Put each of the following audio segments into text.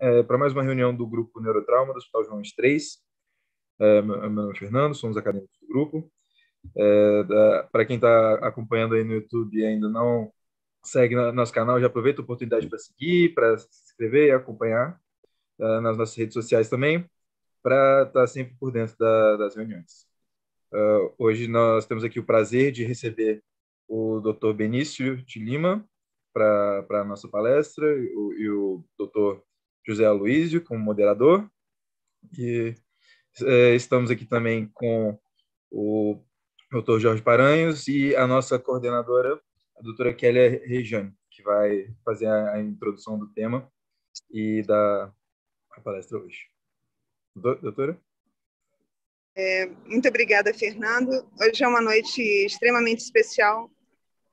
é, para mais uma reunião do grupo Neurotrauma do Hospital João 3. É, meu nome é Fernando, somos acadêmicos do grupo. É, para quem está acompanhando aí no YouTube e ainda não segue nosso canal, já aproveita a oportunidade para seguir, para se inscrever e acompanhar uh, nas nossas redes sociais também, para estar tá sempre por dentro da, das reuniões. Uh, hoje nós temos aqui o prazer de receber o Dr. Benício de Lima para a nossa palestra e o, e o Dr. José Aloísio como moderador. E uh, estamos aqui também com o Dr. Jorge Paranhos e a nossa coordenadora, a doutora Kélia Rejane, que vai fazer a, a introdução do tema e da palestra hoje. Doutora? É, muito obrigada, Fernando. Hoje é uma noite extremamente especial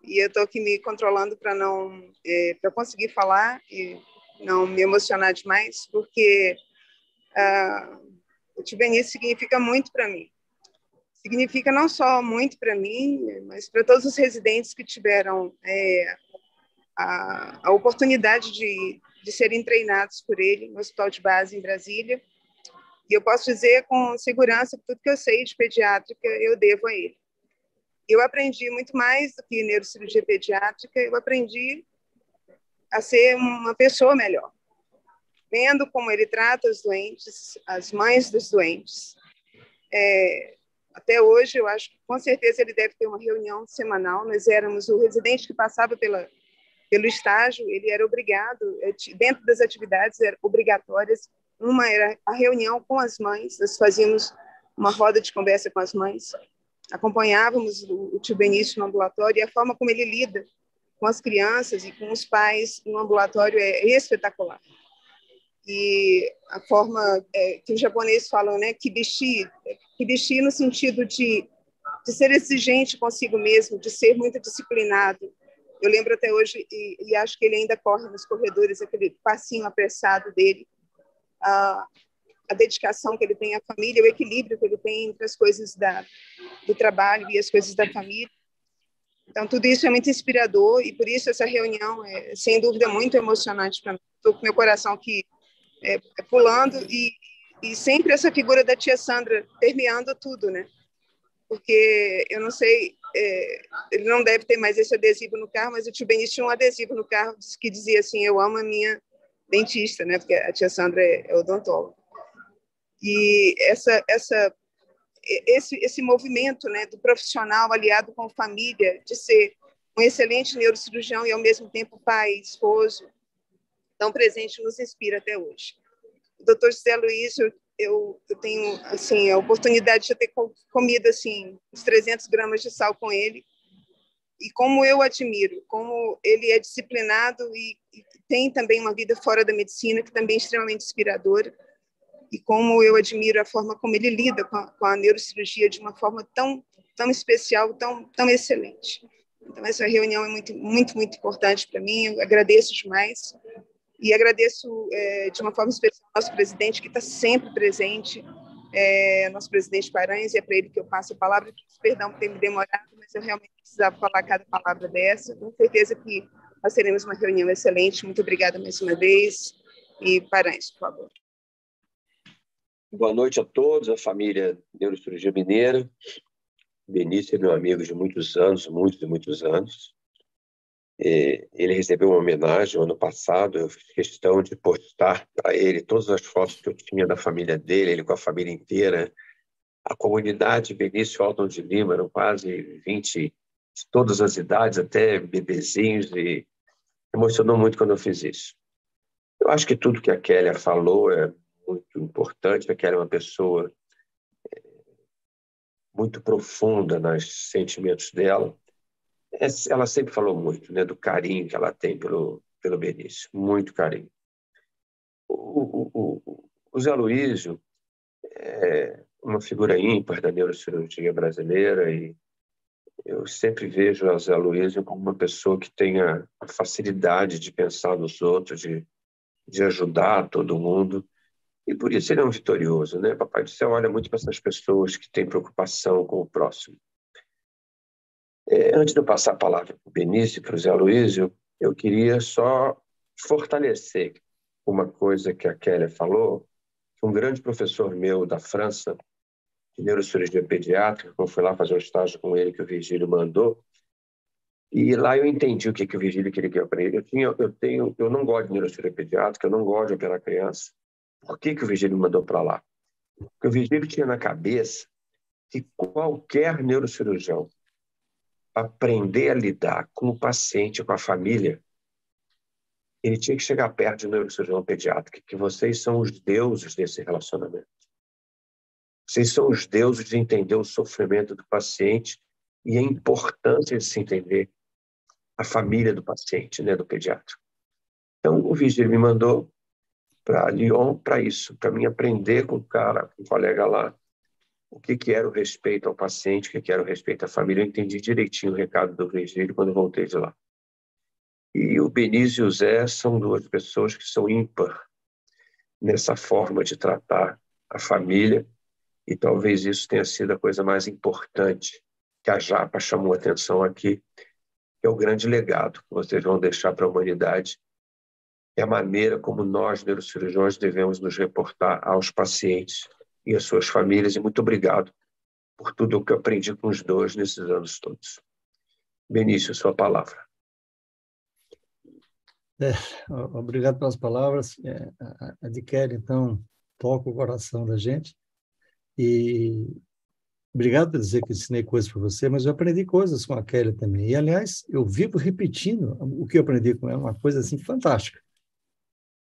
e eu estou aqui me controlando para não é, para conseguir falar e não me emocionar demais, porque ah, o Tibenice significa muito para mim significa não só muito para mim, mas para todos os residentes que tiveram é, a, a, oportunidade de, de serem treinados por ele no Hospital de Base em Brasília. E eu posso dizer com segurança que tudo que eu sei de pediátrica eu devo a ele. Eu aprendi muito mais do que neurocirurgia pediátrica, eu aprendi a ser uma pessoa melhor, vendo como ele trata os doentes, as mães dos doentes, é, até hoje, eu acho que com certeza ele deve ter uma reunião semanal. Nós éramos o residente que passava pela, pelo estágio, ele era obrigado, eh, dentro das atividades obrigatórias, uma era a reunião com as mães, nós fazíamos uma roda de conversa com as mães, acompanhávamos o, o tio Benício no ambulatório e a forma como ele lida com as crianças e com os pais no ambulatório é espetacular e a forma é, que os japoneses falam, né, kibishi, kibishi no sentido de, de ser exigente consigo mesmo, de ser muito disciplinado. Eu lembro até hoje, e, e acho que ele ainda corre nos corredores, aquele passinho apressado dele, a, a dedicação que ele tem à família, o equilíbrio que ele tem entre as coisas da, do trabalho e as coisas da família. Então, tudo isso é muito inspirador e por isso essa reunião é, sem dúvida, muito emocionante para mim. Estou com meu coração aqui é, é, pulando e, e sempre essa figura da tia Sandra permeando tudo, né? Porque eu não sei, é, ele não deve ter mais esse adesivo no carro, mas o tio Benício tinha um adesivo no carro que dizia assim: Eu amo a minha dentista, né? Porque a tia Sandra é, é odontóloga. E essa, essa, esse, esse movimento né, do profissional aliado com família, de ser um excelente neurocirurgião e, ao mesmo tempo, pai, esposo, tão presente nos inspira até hoje. O doutor José Luiz, eu, eu, eu, tenho assim a oportunidade de ter comido assim uns 300 gramas de sal com ele e como eu admiro, como ele é disciplinado e, e tem também uma vida fora da medicina que também é extremamente inspiradora e como eu admiro a forma como ele lida com a, com a neurocirurgia de uma forma tão tão especial, tão tão excelente. Então essa reunião é muito muito muito importante para mim. Eu agradeço demais e agradeço é, de uma forma especial ao nosso presidente, que está sempre presente, é, nosso presidente Paranhos, e é para ele que eu passo a palavra. Perdão por ter me demorado, mas eu realmente precisava falar cada palavra dessa. Com certeza que nós teremos uma reunião excelente. Muito obrigada mais uma vez. E Paranhos, por favor. Boa noite a todos, a família Neurocirurgia Mineira. Benício é meu amigo de muitos anos, muitos e muitos anos. É, ele recebeu uma homenagem ano passado, eu fiz questão de postar para ele todas as fotos que eu tinha da família dele, ele com a família inteira. A comunidade Benício Alton de Lima, eram quase 20, de todas as idades, até bebezinhos, e emocionou muito quando eu fiz isso. Eu acho que tudo que a Kélia falou é muito importante, a Kélia é uma pessoa é, muito profunda nos sentimentos dela, é, ela sempre falou muito né, do carinho que ela tem pelo, pelo Benício, muito carinho. O, o, o Zé Luísio é uma figura ímpar da neurocirurgia brasileira e eu sempre vejo o Zé Luísio como uma pessoa que tem a, a facilidade de pensar nos outros, de, de ajudar todo mundo. E por isso ele é um vitorioso, né? Papai do Céu olha muito para essas pessoas que têm preocupação com o próximo. É, antes de eu passar a palavra para o Benício e para o Zé Luísio, eu queria só fortalecer uma coisa que a Kelly falou, um grande professor meu da França, de neurocirurgia pediátrica, quando fui lá fazer um estágio com ele que o Virgílio mandou, e lá eu entendi o que, que o Virgílio queria que eu aprendesse. Eu, tinha, eu, tenho, eu não gosto de neurocirurgia pediátrica, eu não gosto de operar criança. Por que, que o Virgílio mandou para lá? Porque o Virgílio tinha na cabeça que qualquer neurocirurgião aprender a lidar com o paciente, com a família, ele tinha que chegar perto de um neurocirurgião pediátrico, que vocês são os deuses desse relacionamento. Vocês são os deuses de entender o sofrimento do paciente e a importância de se entender a família do paciente, né, do pediatra. Então, o Vigílio me mandou para Lyon para isso, para mim aprender com o cara, com o colega lá, o que, que era o respeito ao paciente, o que, que era o respeito à família. Eu entendi direitinho o recado do Vigílio quando voltei de lá. E o Benício e o Zé são duas pessoas que são ímpar nessa forma de tratar a família, e talvez isso tenha sido a coisa mais importante que a Japa chamou atenção aqui, que é o grande legado que vocês vão deixar para a humanidade, é a maneira como nós, neurocirurgiões, devemos nos reportar aos pacientes e às suas famílias. E muito obrigado por tudo o que eu aprendi com os dois nesses anos todos. Benício, sua palavra. É, obrigado pelas palavras. É, a de Kelly, então, toca o coração da gente. E Obrigado por dizer que ensinei coisas para você, mas eu aprendi coisas com a Kelly também. E, aliás, eu vivo repetindo o que eu aprendi com ela, uma coisa assim fantástica.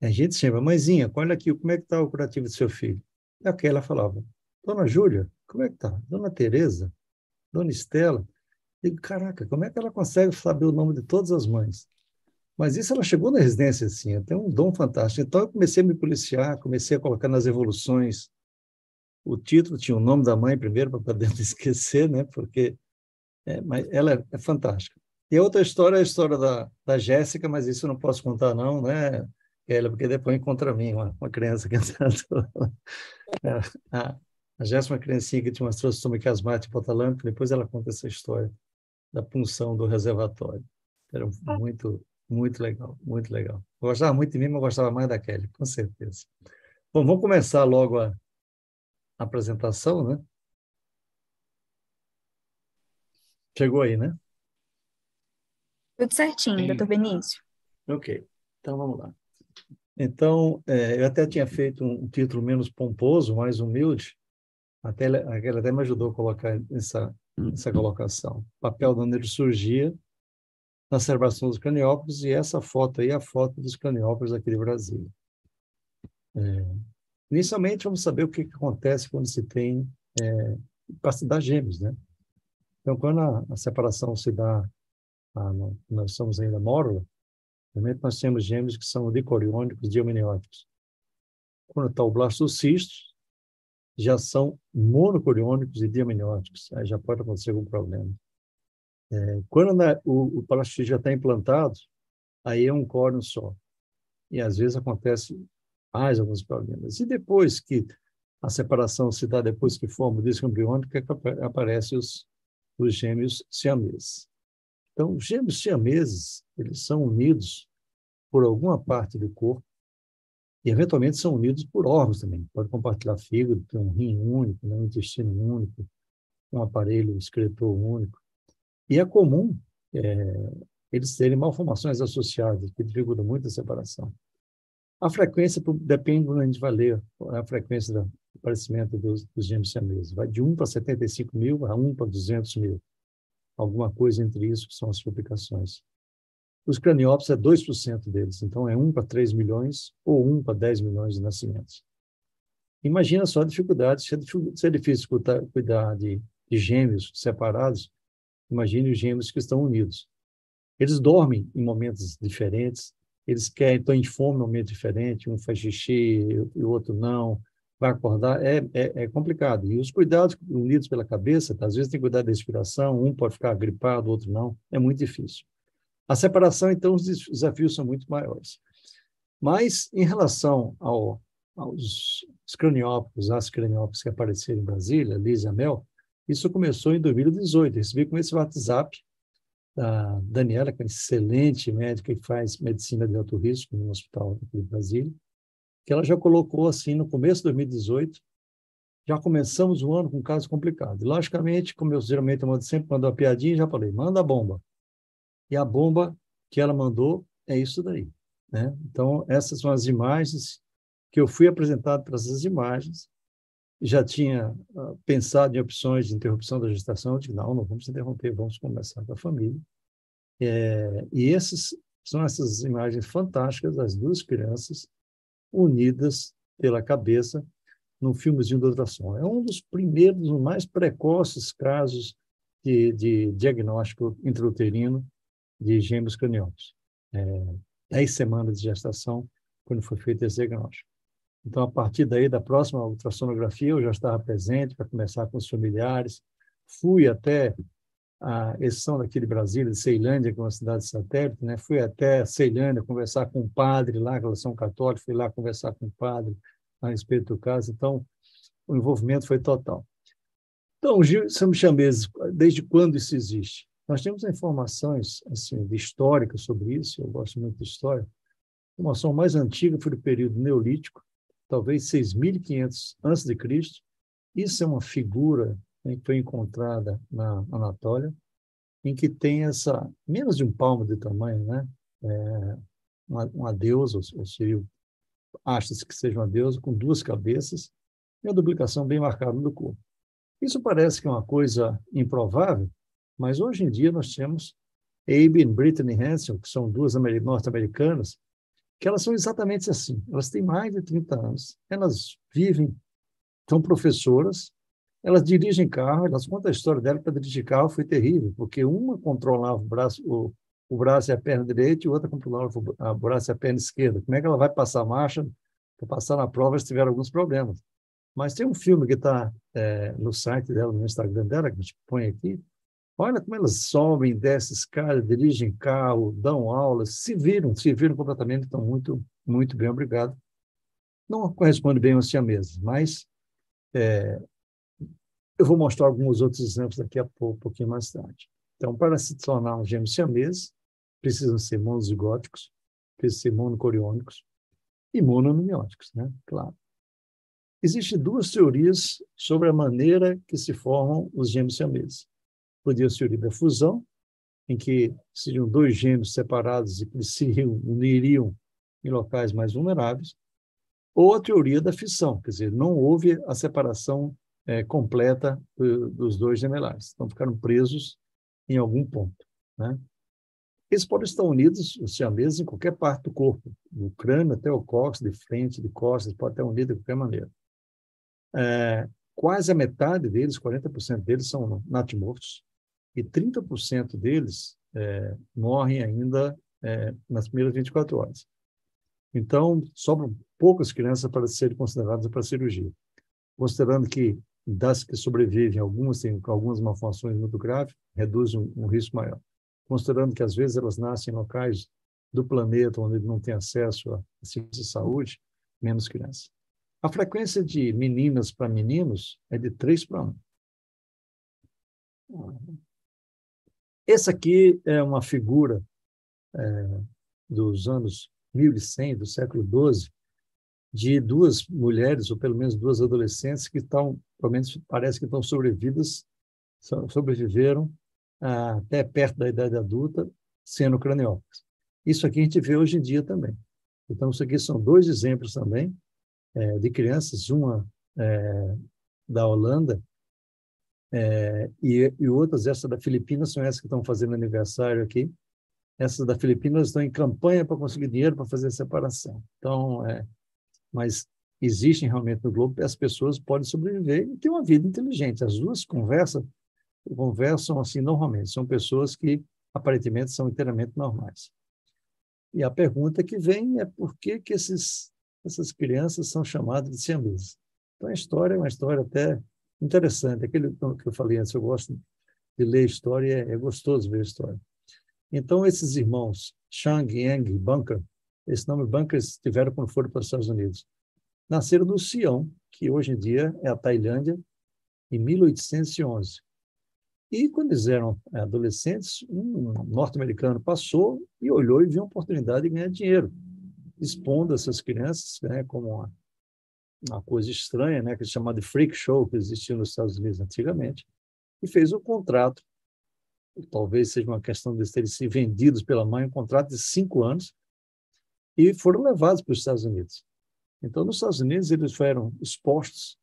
A gente chama, mãezinha, olha aqui, como é que está o curativo do seu filho? E a Kelly falava, Dona Júlia, como é que está? Dona Tereza? Dona Estela? Digo, caraca, como é que ela consegue saber o nome de todas as mães? Mas isso ela chegou na residência assim, tem um dom fantástico. Então eu comecei a me policiar, comecei a colocar nas evoluções o título tinha o nome da mãe primeiro, para poder não esquecer, né? porque é, mas ela é, é, fantástica. E a outra história é a história da, da Jéssica, mas isso eu não posso contar não, né, ela, porque depois encontra mim, uma, uma criança que é, a, a Jéssica uma criancinha que tinha uma transtorno asmática hipotalâmica, depois ela conta essa história da punção do reservatório. Era muito, muito legal, muito legal. Eu gostava muito de mim, mas eu gostava mais da Kelly, com certeza. Bom, vamos começar logo a, apresentação, né? Chegou aí, né? Tudo certinho, doutor Benício. Ok, então vamos lá. Então, é, eu até tinha feito um título menos pomposo, mais humilde, até ela, até me ajudou a colocar essa, essa colocação. Papel da neurocirurgia na observação dos craniópolis, e essa foto aí é a foto dos craniópolis aqui de Brasília. É, Inicialmente, vamos saber o que, que acontece quando se tem é, capacidade gêmeos, né? Então, quando a, a separação se dá, ah, no, nós somos ainda mórula, realmente nós temos gêmeos que são dicoriônicos, diamnióticos. Quando está o blastocisto, já são monocoriônicos e diamnióticos. Aí já pode acontecer algum problema. É, quando na, o, o já está implantado, aí é um córneo só. E às vezes acontece mais alguns problemas. E depois que a separação se dá depois que forma o disco embriônico, é que aparecem os, os gêmeos siameses. Então, os gêmeos siameses, eles são unidos por alguma parte do corpo e, eventualmente, são unidos por órgãos também. Pode compartilhar fígado, ter um rim único, né, um intestino único, um aparelho excretor único. E é comum é, eles terem malformações associadas, que dificultam muito a separação. A frequência depende do a gente vai ler a frequência do aparecimento dos, dos gêmeos siameses. Vai de 1 para 75 mil a 1 para 200 mil. Alguma coisa entre isso que são as publicações. Os craniópsis é 2% deles, então é 1 para 3 milhões ou 1 para 10 milhões de nascimentos. Imagina só a dificuldade, se é, é difícil cuidar de, de gêmeos separados, imagine os gêmeos que estão unidos. Eles dormem em momentos diferentes, eles querem, estão em fome em um momento diferente, um faz xixi e o outro não, vai acordar, é, é, é, complicado. E os cuidados unidos pela cabeça, às vezes tem que cuidar da respiração, um pode ficar gripado, outro não, é muito difícil. A separação, então, os desafios são muito maiores. Mas, em relação ao, aos craniópicos, as craniópicos que apareceram em Brasília, Liz e Amel, isso começou em 2018. recebi com esse WhatsApp da Daniela, que é uma excelente médica e faz medicina de alto risco no Hospital de Brasília. Que ela já colocou assim no começo de 2018, já começamos o ano com casos complicados. Logicamente, como eu geralmente eu sempre mando uma piadinha, já falei, manda a bomba. E a bomba que ela mandou é isso daí. Né? Então, essas são as imagens que eu fui apresentado para essas imagens, já tinha uh, pensado em opções de interrupção da gestação, eu disse, não, não vamos interromper, vamos conversar com a família. É, e esses são essas imagens fantásticas das duas crianças unidas pela cabeça no filmezinho do ultrassom. É um dos primeiros, os mais precoces casos de, de diagnóstico intrauterino de gêmeos cranianos. É, dez semanas de gestação quando foi feito esse diagnóstico. Então, a partir daí, da próxima ultrassonografia, eu já estava presente para conversar com os familiares. Fui até a exceção daqui de Brasília, de Ceilândia, que é uma cidade satélite, né? fui até Ceilândia conversar com um padre lá, relação católica, fui lá conversar com um padre a respeito do caso. Então, o envolvimento foi total. Então, Gil Samichamese, desde quando isso existe? Nós temos informações assim, históricas sobre isso, eu gosto muito de história. A informação mais antiga foi do período neolítico, talvez 6.500 a.C. Isso é uma figura que foi encontrada na Anatólia, em que tem essa, menos de um palmo de tamanho, né? É, uma, uma deusa, ou seria, acha-se que seja uma deusa, com duas cabeças e a duplicação bem marcada no corpo. Isso parece que é uma coisa improvável, mas hoje em dia nós temos Abe e Brittany Hansen, que são duas norte-americanas, que elas são exatamente assim. Elas têm mais de 30 anos, elas vivem, são professoras, elas dirigem carro, elas contam a história dela para dirigir carro foi terrível, porque uma controlava o braço, o, o braço e a perna direita e outra controlava o braço e a perna esquerda. Como é que ela vai passar marcha para passar na prova se tiver alguns problemas? Mas tem um filme que está é, no site dela, no Instagram dela, que a gente põe aqui, Olha como elas sobem, descem escada, dirigem carro, dão aulas, se viram, se viram completamente, estão muito, muito bem, obrigado. Não corresponde bem aos siameses, mas é, eu vou mostrar alguns outros exemplos daqui a pouco, um pouquinho mais tarde. Então, para se tornar um gêmeo siamês, precisam ser monozigóticos, precisam ser monocoriônicos e mononumióticos, né? Claro. Existem duas teorias sobre a maneira que se formam os gêmeos siameses podia ser da fusão, em que seriam dois gêmeos separados e que se uniriam em locais mais vulneráveis, ou a teoria da fissão, quer dizer, não houve a separação é, completa dos dois gemelares, então ficaram presos em algum ponto. Né? Eles podem estar unidos, os siameses, em qualquer parte do corpo, do crânio até o cóccix, de frente, de costas, pode estar unido de qualquer maneira. É, quase a metade deles, 40% deles, são natimortos, e 30% deles é, morrem ainda é, nas primeiras 24 horas. Então, sobram poucas crianças para serem consideradas para cirurgia. Considerando que das que sobrevivem, algumas têm algumas malformações muito graves, reduz um, um risco maior. Considerando que às vezes elas nascem em locais do planeta onde não tem acesso a serviços de saúde, menos crianças. A frequência de meninas para meninos é de 3 para 1. Essa aqui é uma figura é, dos anos 1100, do século XII, de duas mulheres, ou pelo menos duas adolescentes, que estão, pelo menos parece que estão sobrevividas, sobreviveram ah, até perto da idade adulta, sendo craniópatas. Isso aqui a gente vê hoje em dia também. Então, isso aqui são dois exemplos também é, de crianças, uma é, da Holanda é, e, e outras, essa da Filipinas, são essas que estão fazendo aniversário aqui. Essas da Filipinas estão em campanha para conseguir dinheiro para fazer a separação. Então, é, mas existem realmente no globo, as pessoas podem sobreviver e ter uma vida inteligente. As duas conversam, conversam assim normalmente, são pessoas que aparentemente são inteiramente normais. E a pergunta que vem é por que, que esses, essas crianças são chamadas de siameses? Então, a história é uma história até interessante. Aquele que eu falei antes, eu gosto de ler história, é, é gostoso ver história. Então, esses irmãos, Shang, Yang Bunker, esse nome Bunker eles tiveram quando foram para os Estados Unidos. Nasceram no Sião, que hoje em dia é a Tailândia, em 1811. E quando eles eram adolescentes, um norte-americano passou e olhou e viu a oportunidade de ganhar dinheiro. expondo essas crianças né, como uma, uma coisa estranha, né, que é chamada de freak show, que existia nos Estados Unidos antigamente, e fez um contrato, talvez seja uma questão de terem sido vendidos pela mãe, um contrato de cinco anos, e foram levados para os Estados Unidos. Então, nos Estados Unidos, eles foram expostos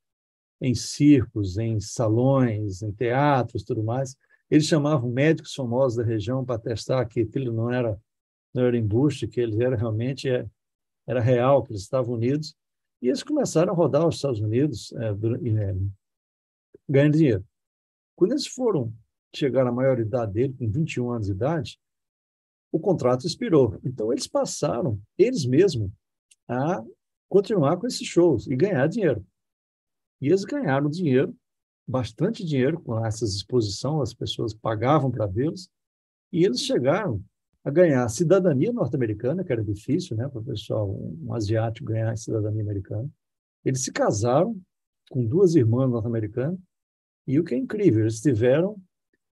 em circos, em salões, em teatros, tudo mais. Eles chamavam médicos famosos da região para testar que aquilo não era não era embuste, que eles eram realmente é, era real, que eles estavam unidos. E eles começaram a rodar os Estados Unidos é, é, ganhando dinheiro. Quando eles foram chegar à maioridade dele, com 21 anos de idade, o contrato expirou. Então, eles passaram, eles mesmos, a continuar com esses shows e ganhar dinheiro. E eles ganharam dinheiro, bastante dinheiro com essas exposições, as pessoas pagavam para vê-los, e eles chegaram a ganhar cidadania norte-americana, que era difícil, né, para o pessoal, um asiático ganhar cidadania americana. Eles se casaram com duas irmãs norte-americanas, e o que é incrível, eles tiveram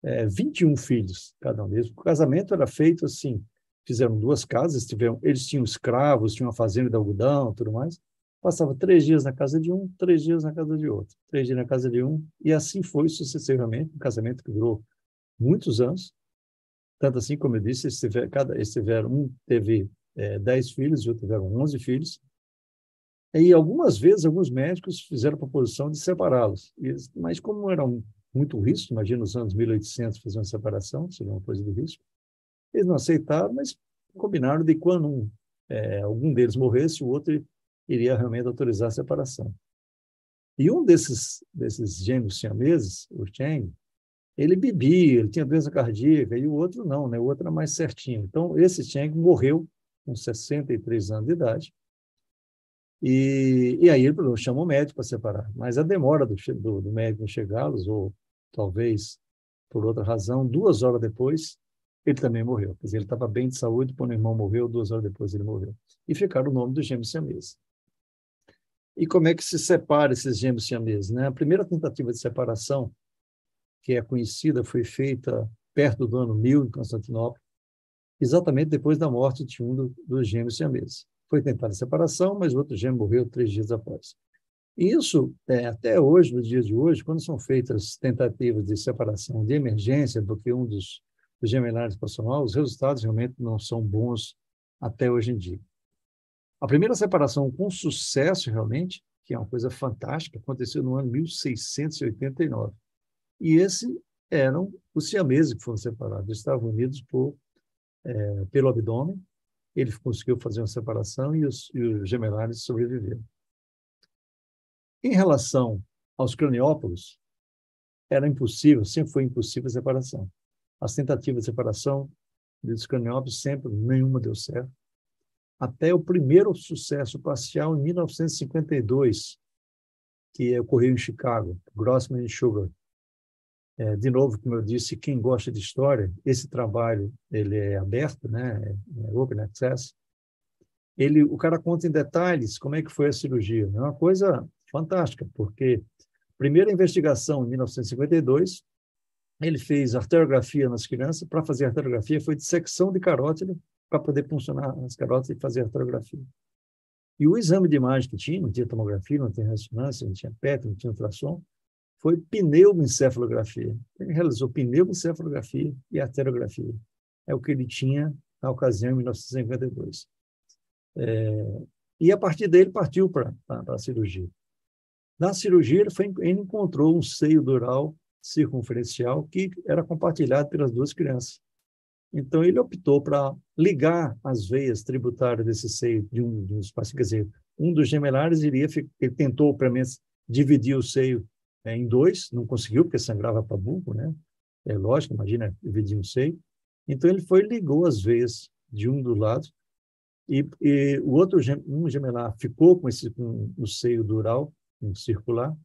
é, 21 filhos, cada um deles. O casamento era feito assim, fizeram duas casas, tiveram, eles tinham escravos, tinham uma fazenda de algodão, tudo mais, Passava três dias na casa de um, três dias na casa de outro, três dias na casa de um, e assim foi sucessivamente, um casamento que durou muitos anos. Tanto assim, como eu disse, eles tiveram, cada, eles tiveram um teve é, dez filhos, e outro tiveram onze filhos. E algumas vezes, alguns médicos fizeram a proposição de separá-los. Mas como era muito risco, imagina nos anos 1800 fazer uma separação, seria uma coisa de risco, eles não aceitaram, mas combinaram de quando um, é, algum deles morresse, o outro iria realmente autorizar a separação. E um desses, desses gêmeos siameses, o Cheng, ele bebia, ele tinha doença cardíaca, e o outro não, né? o outro era mais certinho. Então, esse Cheng morreu com 63 anos de idade, e, e aí ele chamou o médico para separar. Mas a demora do, do, do médico chegá-los, ou talvez por outra razão, duas horas depois, ele também morreu. Quer dizer, ele estava bem de saúde, quando o irmão morreu, duas horas depois ele morreu. E ficaram o nome do gêmeo siamês. E como é que se separa esses gêmeos siameses? Né? A primeira tentativa de separação, que é conhecida, foi feita perto do ano 1000 em Constantinopla, exatamente depois da morte de um dos gêmeos siameses. Foi tentada a separação, mas o outro gêmeo morreu três dias após. E isso, é, até hoje, nos dias de hoje, quando são feitas tentativas de separação de emergência, porque um dos, dos gemelares passou mal, os resultados realmente não são bons até hoje em dia. A primeira separação com sucesso, realmente, que é uma coisa fantástica, aconteceu no ano 1689. E esse eram os siameses que foram separados. Eles estavam unidos por, é, pelo abdômen. Ele conseguiu fazer uma separação e os, e os gemelares sobreviveram. Em relação aos craniópolis, era impossível, sempre foi impossível a separação. As tentativas de separação dos craniópolis sempre nenhuma deu certo até o primeiro sucesso parcial em 1952, que ocorreu em Chicago, Grossman Sugar. É, de novo, como eu disse, quem gosta de história, esse trabalho ele é aberto, né? É open access. Ele, o cara conta em detalhes como é que foi a cirurgia. É uma coisa fantástica, porque primeira investigação em 1952, ele fez arteriografia nas crianças. Para fazer arteriografia, foi dissecção de carótida para poder funcionar as carotas e fazer arteriografia. E o exame de imagem que tinha, não tinha tomografia, não tinha ressonância, não tinha PET, não tinha ultrassom, foi pneumoencefalografia. Ele realizou pneumoencefalografia e arteriografia. É o que ele tinha na ocasião, em 1952. É, e a partir dele partiu para a cirurgia. Na cirurgia, ele, foi, ele encontrou um seio dural circunferencial que era compartilhado pelas duas crianças. Então, ele optou para ligar as veias tributárias desse seio de um dos pacientes. Quer dizer, um dos gemelares iria, ele tentou, pelo menos, dividir o seio é, em dois, não conseguiu, porque sangrava para burro, né? É lógico, imagina dividir um seio. Então, ele foi ligou as veias de um dos lados, e, e o outro, um gemelar, ficou com, esse, com o seio dural, um circular,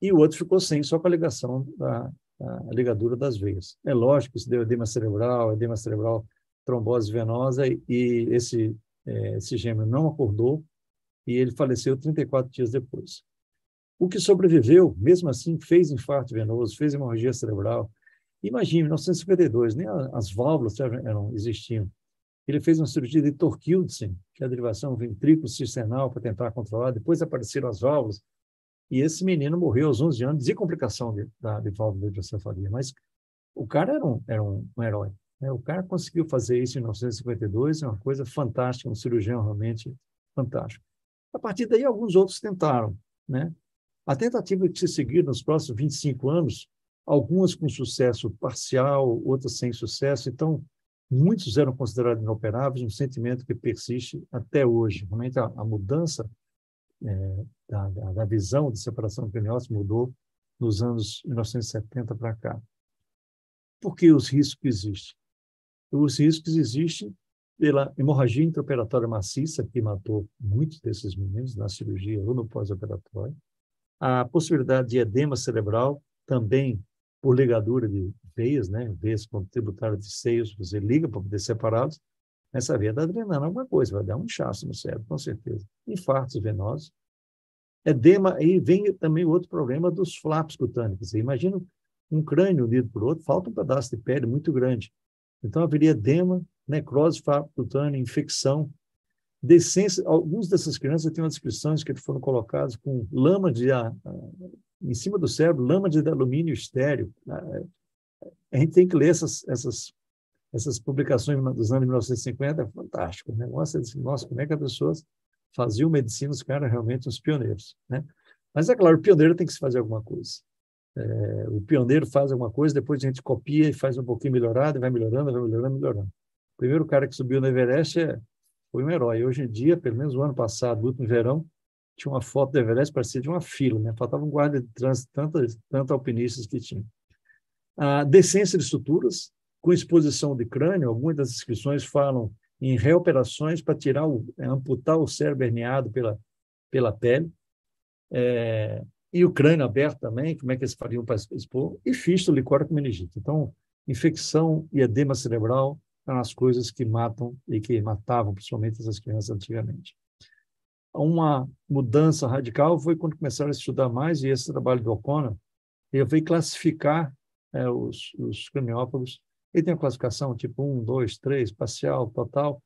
e o outro ficou sem, só com a ligação da, a ligadura das veias. É lógico que isso deu edema cerebral, edema cerebral, trombose venosa, e, esse, é, esse gêmeo não acordou e ele faleceu 34 dias depois. O que sobreviveu, mesmo assim, fez infarto venoso, fez hemorragia cerebral. Imagine, em 1952, nem as válvulas eram, existiam. Ele fez uma cirurgia de Torkildsen, que é a derivação ventrículo cisternar para tentar controlar. Depois apareceram as válvulas. E esse menino morreu aos 11 anos de complicação de, da, de válvula de hidrocefalia. Mas o cara era um, era um, um herói. Né? O cara conseguiu fazer isso em 1952, é uma coisa fantástica, um cirurgião realmente fantástico. A partir daí, alguns outros tentaram. Né? A tentativa de se seguir nos próximos 25 anos, algumas com sucesso parcial, outras sem sucesso. Então, muitos eram considerados inoperáveis, um sentimento que persiste até hoje. Realmente, a, a mudança é, da, da, visão de separação do craniócito mudou nos anos 1970 para cá. Por que os riscos existem? Os riscos existem pela hemorragia intraoperatória maciça, que matou muitos desses meninos na cirurgia ou no pós-operatório, a possibilidade de edema cerebral, também por ligadura de veias, né? veias tributárias de seios, você liga para poder separá-los, essa veia está drenando alguma coisa, vai dar um inchaço no cérebro, com certeza. Infartos venosos. Edema, aí vem também o outro problema dos flaps cutâneos. Imagina um crânio unido por outro, falta um pedaço de pele muito grande. Então, haveria edema, necrose cutânea, infecção, decência. Alguns dessas crianças têm descrições que foram colocadas com lama de a, em cima do cérebro, lama de alumínio estéreo. A gente tem que ler essas, essas, essas publicações dos anos 1950, é fantástico. Né? Nossa, nossa, como é que as pessoas faziam medicina, os caras realmente os pioneiros. Né? Mas é claro, o pioneiro tem que se fazer alguma coisa. É, o pioneiro faz alguma coisa, depois a gente copia e faz um pouquinho melhorado, e vai melhorando, vai melhorando, melhorando. O primeiro cara que subiu no Everest é, foi um herói. Hoje em dia, pelo menos o ano passado, no último verão, tinha uma foto do Everest, parecia de uma fila, né? faltava um guarda de trânsito, tantos tanto alpinistas que tinha. A decência de estruturas, com exposição de crânio, algumas das inscrições falam em reoperações para tirar o, amputar o cérebro herniado pela, pela pele. É, e o crânio aberto também, como é que eles fariam para expor, e fístula com meningite. Então, infecção e edema cerebral são as coisas que matam e que matavam principalmente essas crianças antigamente. Uma mudança radical foi quando começaram a estudar mais, e esse trabalho do O'Connor, ele veio classificar é, os, os craniófagos. Ele tem a classificação tipo 1, 2, 3, parcial, total,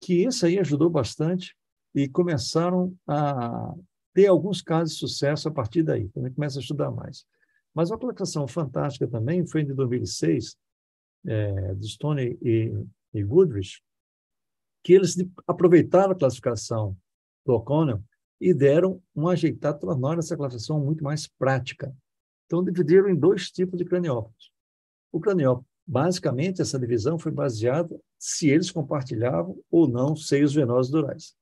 que isso aí ajudou bastante e começaram a ter alguns casos de sucesso a partir daí, ele começa a estudar mais. Mas uma colocação fantástica também foi em 2006, é, de Stone e, e Goodrich, que eles aproveitaram a classificação do O'Connell e deram um ajeitado, tornaram essa classificação muito mais prática. Então, dividiram em dois tipos de craniópatos. O craniópato, basicamente, essa divisão foi baseada se eles compartilhavam ou não seios venosos durais.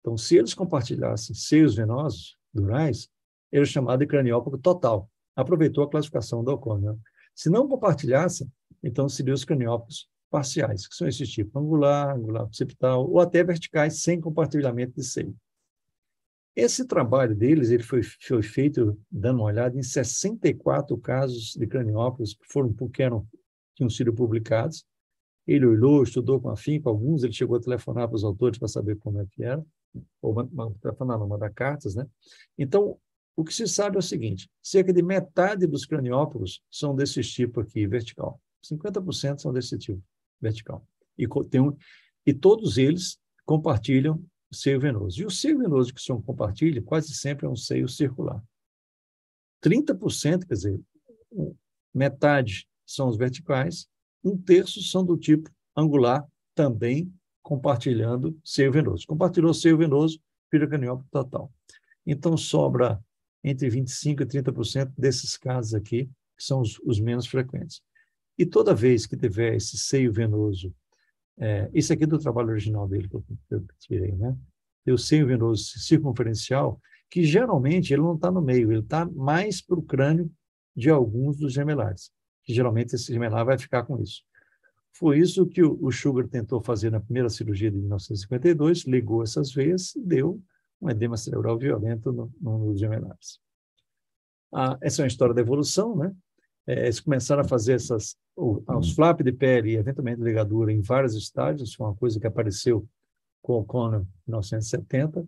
Então, se eles compartilhassem seios venosos durais, era chamado de craniópago total. Aproveitou a classificação do O'Connell. Se não compartilhassem, então seriam os craniópagos parciais, que são esses tipos, angular, angular occipital, ou até verticais, sem compartilhamento de seio. Esse trabalho deles ele foi, foi feito dando uma olhada em 64 casos de craniópatas que foram que eram tinham sido publicados. Ele olhou, estudou com afinco, alguns ele chegou a telefonar para os autores para saber como é que era ou telefonar, não, mandar cartas, né? Então, o que se sabe é o seguinte, cerca de metade dos craniópolis são desse tipo aqui, vertical. 50% são desse tipo, vertical. E, tem um, e todos eles compartilham seio venoso. E o seio venoso que são compartilha quase sempre é um seio circular. 30%, quer dizer, metade são os verticais, um terço são do tipo angular, também compartilhando seio venoso. Compartilhou seio venoso, vira caniópio total. Então, sobra entre 25% e 30% desses casos aqui, que são os, os, menos frequentes. E toda vez que tiver esse seio venoso, é, isso aqui é do trabalho original dele que eu, eu tirei, né? Tem o seio venoso circunferencial, que geralmente ele não está no meio, ele está mais para o crânio de alguns dos gemelares, que geralmente esse gemelar vai ficar com isso. Foi isso que o, Sugar tentou fazer na primeira cirurgia de 1952, ligou essas veias e deu um edema cerebral violento no, no. Ah, essa é uma história da evolução, né? É, eles começaram a fazer essas, os flaps de pele e eventualmente ligadura em vários estágios, foi uma coisa que apareceu com o Conner em 1970.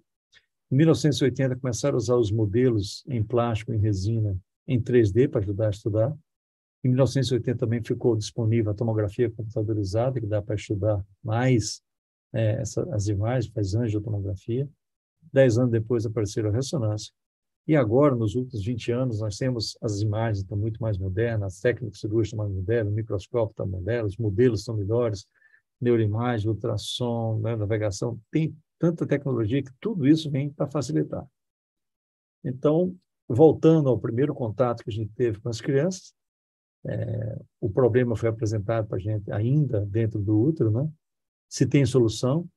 Em 1980 começaram a usar os modelos em plástico, em resina, em 3D para ajudar a estudar. Em 1980 também ficou disponível a tomografia computadorizada, que dá para estudar mais é, essa, as imagens, faz angiotomografia. Dez anos depois apareceram a ressonância. E agora, nos últimos 20 anos, nós temos as imagens estão muito mais modernas, as técnicas cirúrgicas estão mais modernas, o microscópio está moderno, os modelos estão melhores, neuroimagem, ultrassom, né, navegação, tem tanta tecnologia que tudo isso vem para facilitar. Então, voltando ao primeiro contato que a gente teve com as crianças, é, o problema foi apresentado para a gente ainda dentro do útero, né? Se tem solução,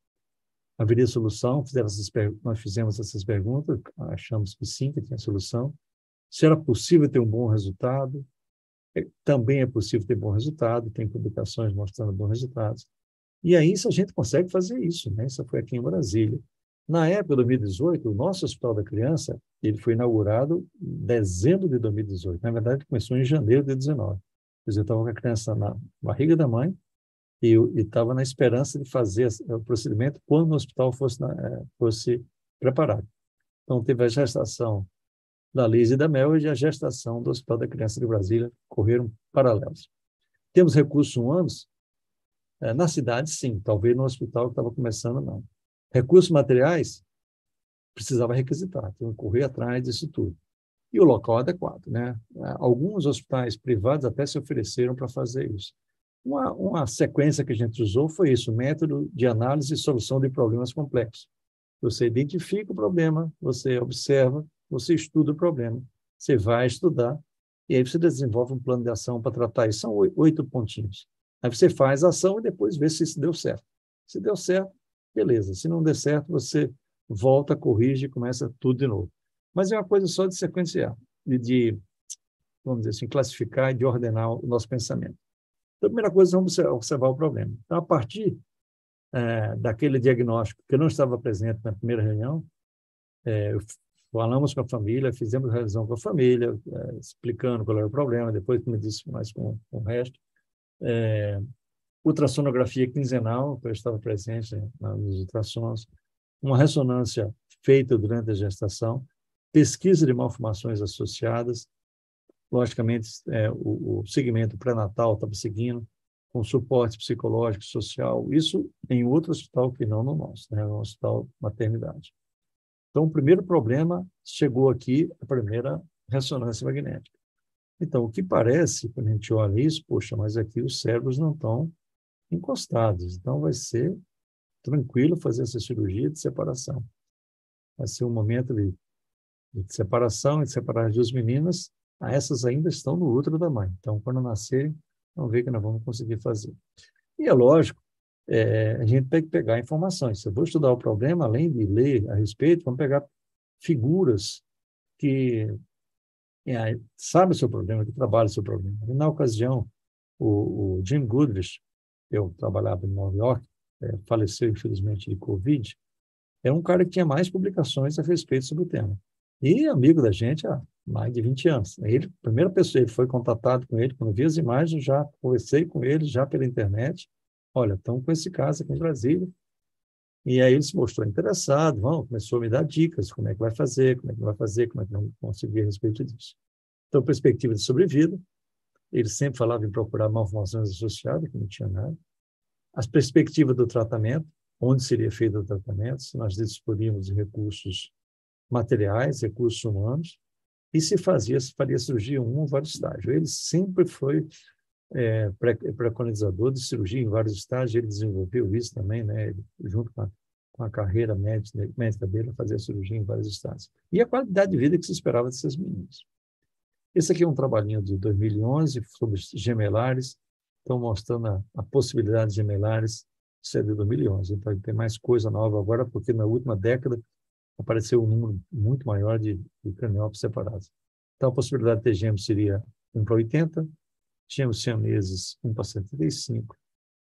haveria solução, fizemos nós fizemos essas perguntas, achamos que sim, que tinha solução. Se era possível ter um bom resultado, é, também é possível ter bom resultado, tem publicações mostrando bons resultados. E aí, se a gente consegue fazer isso, né? Isso foi aqui em Brasília. Na época de 2018, o nosso Hospital da Criança ele foi inaugurado em dezembro de 2018. Na verdade, começou em janeiro de 2019. Quer dizer, eu estava com a criança na barriga da mãe e estava na esperança de fazer o procedimento quando o hospital fosse, na, eh, fosse preparado. Então, teve a gestação da Liz e da Mel e a gestação do Hospital da Criança de Brasília correram paralelos. Temos recursos humanos? É, na cidade, sim. Talvez no hospital que estava começando, não. Recursos materiais, precisava requisitar, que correr atrás disso tudo. E o local adequado, né? Alguns hospitais privados até se ofereceram para fazer isso. Uma, uma sequência que a gente usou foi isso, método de análise e solução de problemas complexos. Você identifica o problema, você observa, você estuda o problema, você vai estudar, e aí você desenvolve um plano de ação para tratar isso. São oito pontinhos. Aí você faz a ação e depois vê se isso deu certo. Se deu certo, beleza. Se não der certo, você volta, corrige começa tudo de novo. Mas é uma coisa só de sequenciar, de, de vamos dizer assim, classificar e de ordenar o nosso pensamento. Então, a primeira coisa é observar, o problema. Então, a partir é, daquele diagnóstico que não estava presente na primeira reunião, é, falamos com a família, fizemos revisão com a família, é, explicando qual era o problema, depois me disse mais com, com o resto. Ultrassonografia quinzenal, que eu estava presente né, nos ultrassons, uma ressonância feita durante a gestação, pesquisa de malformações associadas, logicamente é, o, o segmento pré-natal estava seguindo, com suporte psicológico, social, isso em outro hospital que não no nosso, né, no hospital maternidade. Então, o primeiro problema chegou aqui, a primeira ressonância magnética. Então, o que parece, quando a gente olha isso, poxa, mas aqui os cérebros não estão encostados. Então, vai ser tranquilo fazer essa cirurgia de separação. Vai ser um momento de, de separação, de separar as duas meninas. Ah, essas ainda estão no útero da mãe. Então, quando nascerem, vamos ver que nós vamos conseguir fazer. E é lógico, é, a gente tem que pegar informações. Se eu vou estudar o problema, além de ler a respeito, vamos pegar figuras que é, sabe o seu problema, que trabalha o seu problema. E, na ocasião, o, o Jim Goodrich, eu trabalhava em Nova York, é, faleceu infelizmente de Covid, é um cara que tinha mais publicações a respeito sobre o tema. E amigo da gente há mais de 20 anos. Ele, a primeira pessoa, ele foi contatado com ele, quando vi as imagens, já conversei com ele, já pela internet. Olha, estão com esse caso aqui em Brasília. E aí ele se mostrou interessado, vamos, começou a me dar dicas, como é que vai fazer, como é que vai fazer, como é que vamos conseguir a respeito disso. Então, perspectiva de sobrevida, ele sempre falava em procurar malformações associadas, que não tinha nada. As perspectivas do tratamento, onde seria feito o tratamento, se nós disporíamos de recursos materiais, recursos humanos, e se fazia, se faria cirurgia em um ou vários estágios. Ele sempre foi é, preconizador de cirurgia em vários estágios, ele desenvolveu isso também, né, ele, junto com a, com a carreira médica, médica dele, fazia cirurgia em vários estágios. E a qualidade de vida que se esperava desses meninos. Esse aqui é um trabalhinho de 2011 sobre gemelares, estão mostrando a, a possibilidade de gemelares, é de 2011, então tem mais coisa nova agora, porque na última década apareceu um número muito maior de, de craniópsis separados. Então, a possibilidade de ter gêmeos seria 1 para 80, gêmeos siameses 1 para 75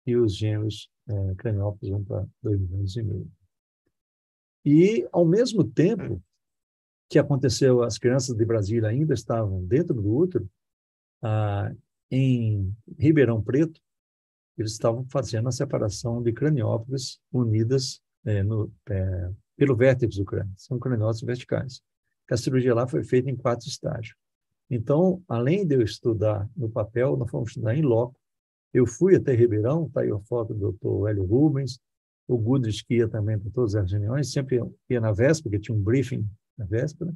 e os gêmeos é, craniópsis 1 para 2 milhões e meio. E, ao mesmo tempo que aconteceu, as crianças de Brasília ainda estavam dentro do útero, ah, em Ribeirão Preto, eles estavam fazendo a separação de craniópolis unidas é, no, é, pelo vértex do crânio. São craniópolis verticais. A cirurgia lá foi feita em quatro estágios. Então, além de eu estudar no papel, nós fomos estudar em loco. Eu fui até Ribeirão, está aí a foto do Dr. Hélio Rubens, o Goodrich que ia também para todas as reuniões, sempre ia na véspera, porque tinha um briefing na véspera,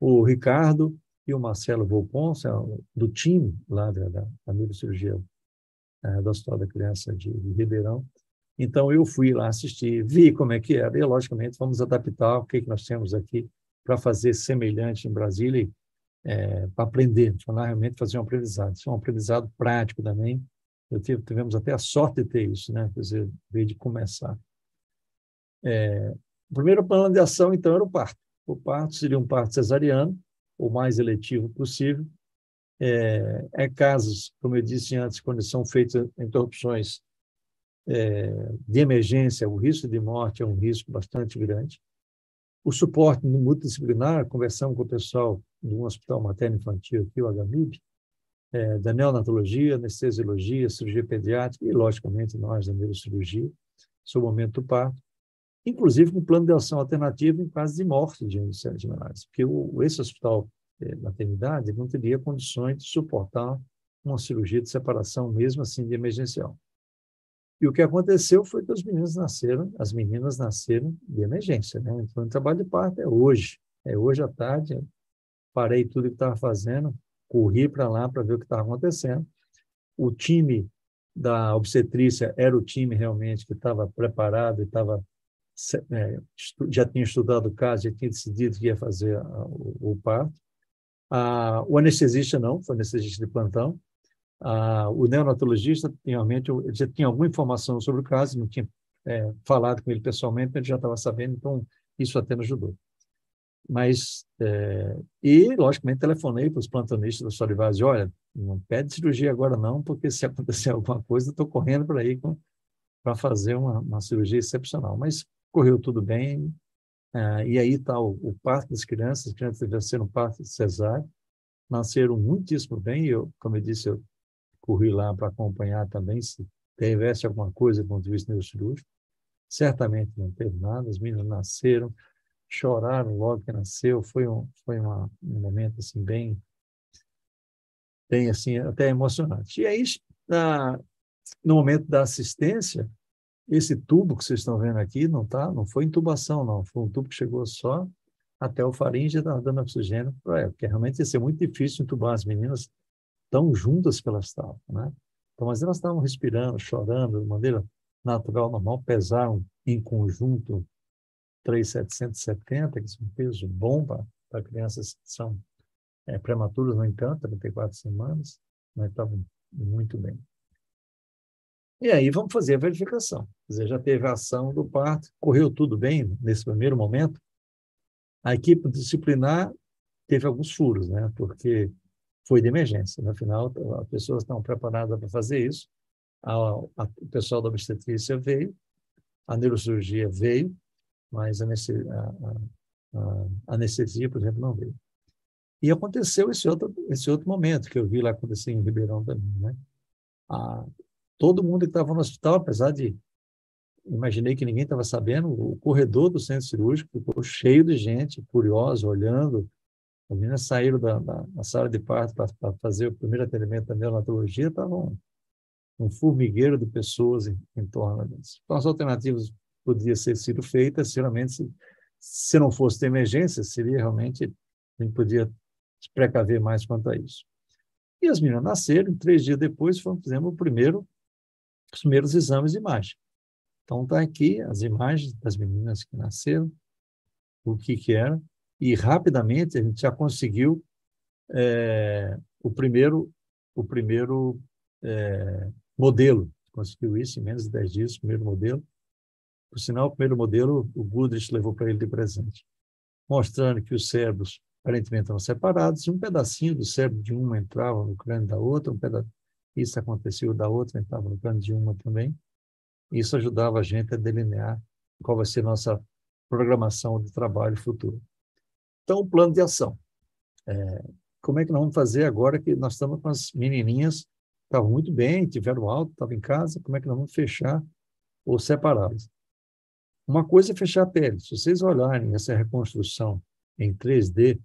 o Ricardo e o Marcelo Volpon, do time lá da, da, da neurocirurgia é, do Hospital da Criança de, de Ribeirão. Então, eu fui lá assistir, vi como é que era, e, logicamente, vamos adaptar o que, que nós temos aqui para fazer semelhante em Brasília, é, para aprender, para realmente fazer um aprendizado. Isso é um aprendizado prático também, eu tive, tivemos até a sorte de ter isso, né? Quer dizer, veio de começar. É, o primeiro plano de ação, então, era o parto. O parto seria um parto cesariano, o mais eletivo possível. É, é casos, como eu disse antes, quando são feitas interrupções é, de emergência, o risco de morte é um risco bastante grande. O suporte multidisciplinar, conversamos com o pessoal do Hospital Materno Infantil aqui, o HMIB, é, da neonatologia, anestesiologia, cirurgia pediátrica e, logicamente, nós da neurocirurgia, sobre o momento do parto, inclusive com plano de ação alternativo em caso de morte de índice de menores, porque o, esse hospital maternidade não teria condições de suportar uma cirurgia de separação, mesmo assim, de emergencial. E o que aconteceu foi que os meninos nasceram, as meninas nasceram de emergência, né? Então, o trabalho de parto é hoje, é hoje à tarde, parei tudo que estava fazendo, corri para lá para ver o que estava acontecendo. O time da obstetrícia era o time realmente que estava preparado e estava já tinha estudado o caso, já tinha decidido que ia fazer o, o, parto. Ah, o anestesista não, foi anestesista de plantão. Ah, o neonatologista, realmente, já tinha alguma informação sobre o caso, não tinha é, falado com ele pessoalmente, mas ele já estava sabendo, então isso até nos ajudou. Mas, é, e, logicamente, telefonei para os plantonistas da Solivaz, olha, não pede cirurgia agora não, porque se acontecer alguma coisa, estou correndo para aí para fazer uma, uma, cirurgia excepcional. Mas correu tudo bem, é, e aí está o, o, parto das crianças, as crianças devem ser um parto cesárea, nasceram muitíssimo bem, eu, como eu disse, eu corri lá para acompanhar também, se tivesse alguma coisa do ponto de vista neurocirúrgico, certamente não teve nada, as meninas nasceram, choraram logo que nasceu. Foi um, foi uma, um momento assim bem, bem assim até emocionante. E aí, na, no momento da assistência, esse tubo que vocês estão vendo aqui não tá, não foi intubação não, foi um tubo que chegou só até o faringe da dando oxigênio para ela, porque realmente ia ser muito difícil entubar as meninas tão juntas que elas estavam, né? Então, mas elas estavam respirando, chorando de maneira natural, normal, pesaram em conjunto 3,770, que é um peso bom para crianças que são é, prematuras, no entanto, 34 semanas, mas estavam muito bem. E aí vamos fazer a verificação. Quer dizer, já teve a ação do parto, correu tudo bem nesse primeiro momento. A equipe disciplinar teve alguns furos, né? Porque foi de emergência. No final, as pessoas estão preparadas para fazer isso. A, a, o pessoal da obstetrícia veio, a neurocirurgia veio, mas a, a, a, anestesia, por exemplo, não veio. E aconteceu esse outro, esse outro momento que eu vi lá acontecer em Ribeirão também. Né? Todo mundo que estava no hospital, apesar de. Imaginei que ninguém estava sabendo, o corredor do centro cirúrgico ficou cheio de gente curiosa, olhando. As meninas saíram da, da, da sala de parto para fazer o primeiro atendimento da neonatologia, estavam um, um formigueiro de pessoas em, em torno disso. Então, as alternativas podia ser sido feita, realmente, se, se não fosse de emergência, seria realmente, a gente podia se precaver mais quanto a isso. E as meninas nasceram, três dias depois, fizemos o primeiro, os primeiros exames de imagem. Então, está aqui as imagens das meninas que nasceram, o que que era, e rapidamente a gente já conseguiu é, o primeiro, o primeiro é, modelo, conseguiu isso em menos de 10 dias, o primeiro modelo, por sinal, o primeiro modelo o Goodrich levou para ele de presente, mostrando que os cérebros aparentemente eram separados e um pedacinho do cérebro de uma entrava no crânio da outra, um peda... isso acontecia da outra, entrava no crânio de uma também. Isso ajudava a gente a delinear qual vai ser a nossa programação de trabalho futuro. Então, o plano de ação. É, como é que nós vamos fazer agora que nós estamos com as menininhas, estavam muito bem, tiveram alto, estavam em casa, como é que nós vamos fechar ou separá-las? Uma coisa é fechar a pele. Se vocês olharem essa reconstrução em 3D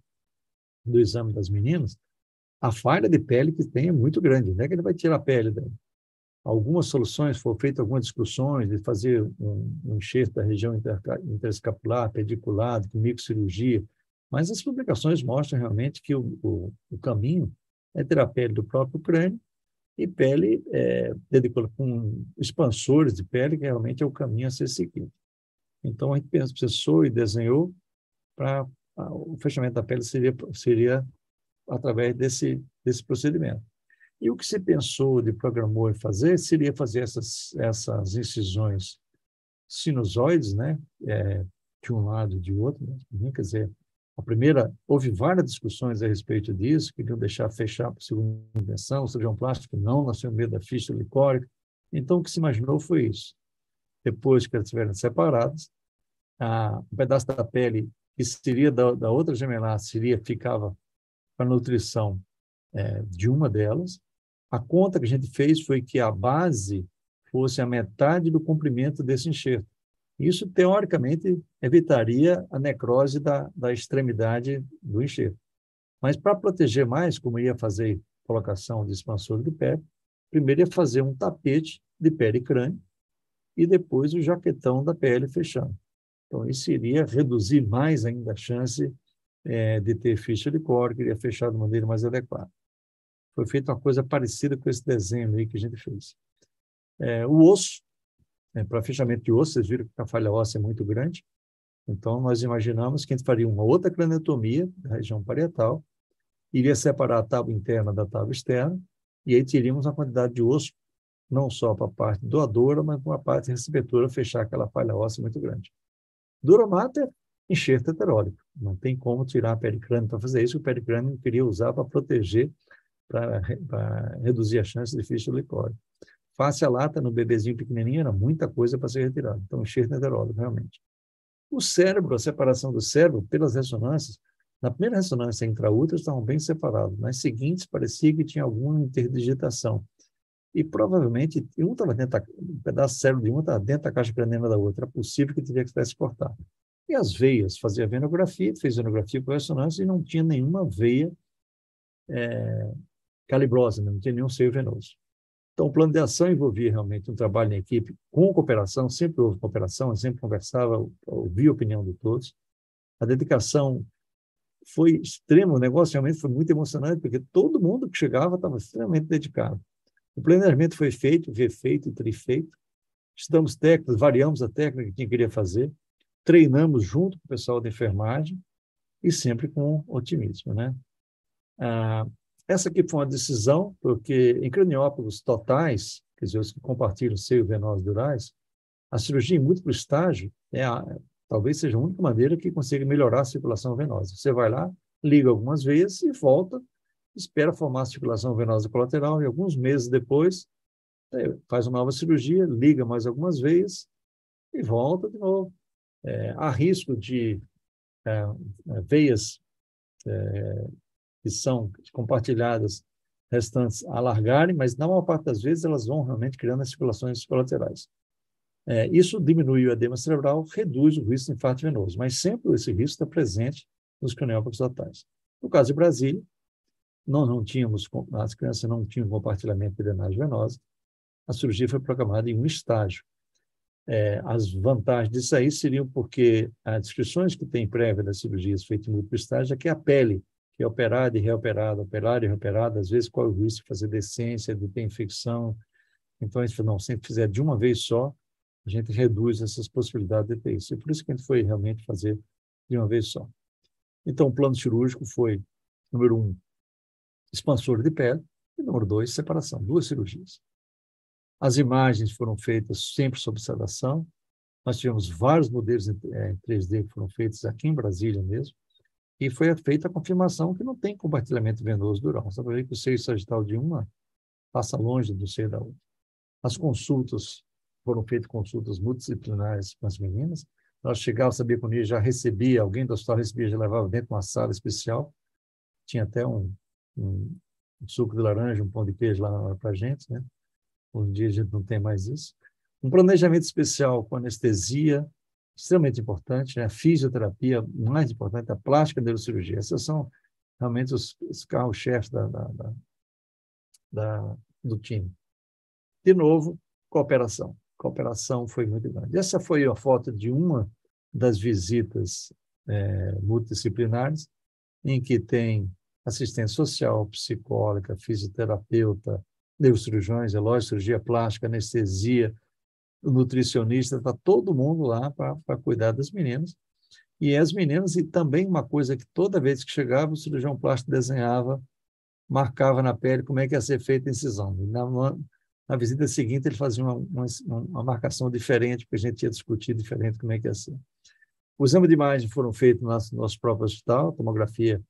do exame das meninas, a falha de pele que tem é muito grande. Não é que ele vai tirar a pele algumas soluções, foram feitas algumas discussões de fazer um, um enxerto da região interescapular, pediculado, com microcirurgia, mas as publicações mostram realmente que o, o, o caminho é ter a pele do próprio crânio e pele é, com expansores de pele, que realmente é o caminho a ser seguido. Então, a gente pensou e desenhou para o fechamento da pele seria, seria através desse, desse procedimento. E o que se pensou de programou e fazer seria fazer essas, essas incisões sinusoides, né? É, de um lado e de outro. Né? Quer dizer, a primeira, houve várias discussões a respeito disso, queriam deixar fechar para a segunda invenção, cirurgião plástico não, tínhamos medo da ficha licórica. Então, o que se imaginou foi isso. Depois que elas estiverem separadas, a, um pedaço da pele que seria da, da outra gemelar seria ficava para nutrição é, de uma delas. A conta que a gente fez foi que a base fosse a metade do comprimento desse enxerto. Isso, teoricamente, evitaria a necrose da, da extremidade do enxerto. Mas, para proteger mais, como ia fazer colocação de expansor de pele, primeiro ia fazer um tapete de pele e crânio e depois o jaquetão da pele fechando. Então, isso iria reduzir mais ainda a chance é, de ter ficha de cor, que iria fechar de maneira mais adequada. Foi feita uma coisa parecida com esse desenho aí que a gente fez. É, o osso, é, para fechamento de osso, vocês viram que a falha óssea é muito grande, então nós imaginamos que a gente faria uma outra craniotomia da região parietal, iria separar a tábua interna da tábua externa, e aí teríamos uma quantidade de osso, não só para a parte doadora, mas para a parte receptora, fechar aquela falha óssea muito grande. Dura mater, enxerto heterólico. Não tem como tirar a pericrânio para fazer isso. O pericrânio queria usar para proteger, para, reduzir a chance de fístula licórica. Face a lata no bebezinho pequenininho era muita coisa para ser retirada. Então, enxerto heterólico, realmente. O cérebro, a separação do cérebro, pelas ressonâncias, na primeira ressonância intraútero estavam bem separados. Nas seguintes, parecia que tinha alguma interdigitação. E provavelmente um estava dentro da, um pedaço de cérebro de um estava dentro da caixa craniana da outra. Era possível que teria que tivesse cortado. E as veias, fazia venografia, fez venografia com ressonância e não tinha nenhuma veia é, calibrosa, né? não tinha nenhum seio venoso. Então, o plano de ação envolvia realmente um trabalho em equipe com cooperação, sempre houve cooperação, sempre conversava, ouvia a opinião de todos. A dedicação foi extrema, o negócio realmente foi muito emocionante, porque todo mundo que chegava estava extremamente dedicado. O planejamento foi feito, refeito, trifeito. Estudamos técnicas, variamos a técnica que queria fazer, treinamos junto com o pessoal da enfermagem e sempre com otimismo, né? Ah, essa aqui foi uma decisão, porque em craniópolis totais, quer dizer, os que compartilham seio venoso durais, a cirurgia em múltiplo estágio é a, talvez seja a única maneira que consiga melhorar a circulação venosa. Você vai lá, liga algumas vezes e volta espera formar a circulação venosa colateral e alguns meses depois é, faz uma nova cirurgia, liga mais algumas vezes e volta de novo. É, há risco de é, é veias é, que são compartilhadas restantes alargarem, mas na maior parte das vezes elas vão realmente criando as circulações colaterais. É, isso diminui o edema cerebral, reduz o risco de infarto venoso, mas sempre esse risco está presente nos craniópatos totais. No caso de Brasília, nós não tínhamos, as crianças não tinham compartilhamento de drenagem venosa, a cirurgia foi programada em um estágio. É, as vantagens disso aí seriam porque as descrições que tem prévia das cirurgias feitas em múltiplo estágio é que a pele, que é operada e reoperada, operada e reoperada, às vezes corre o risco de fazer decência, de ter infecção. Então, a gente falou, não, se a gente fizer de uma vez só, a gente reduz essas possibilidades de ter isso. E por isso que a gente foi realmente fazer de uma vez só. Então, o plano cirúrgico foi, número um, expansor de pele, e número dois, separação, duas cirurgias. As imagens foram feitas sempre sob sedação. Nós tivemos vários modelos em 3D que foram feitos aqui em Brasília mesmo, e foi feita a confirmação que não tem compartilhamento venoso dural. Para ver que o seio sagital de uma passa longe do seio da outra. As consultas foram feitas consultas multidisciplinares com as meninas. Nós chegávamos, sabia que o já recebia, alguém do hospital recebia, já levava dentro de uma sala especial. Tinha até um, um, suco de laranja, um pão de queijo lá para a gente, né? Um dia a gente não tem mais isso. Um planejamento especial com anestesia, extremamente importante, né? a fisioterapia, mais importante, a plástica, a neurocirurgia. Essas são realmente os, os carros-chefes da, da, da, da, do time. de novo, cooperação. Cooperação foi muito grande. Essa foi a foto de uma das visitas é, multidisciplinares, em que tem assistente social, psicóloga, fisioterapeuta, neurocirurgiões, relógio, cirurgia plástica, anestesia, nutricionista, está todo mundo lá para cuidar das meninas. E as meninas, e também uma coisa que toda vez que chegava, o cirurgião plástico desenhava, marcava na pele como é que ia ser feita a incisão. Na, na, visita seguinte, ele fazia uma, uma, uma, marcação diferente, porque a gente ia discutir diferente como é que ia ser. Os exames de imagem foram feitos no nosso, nosso próprio hospital, tomografia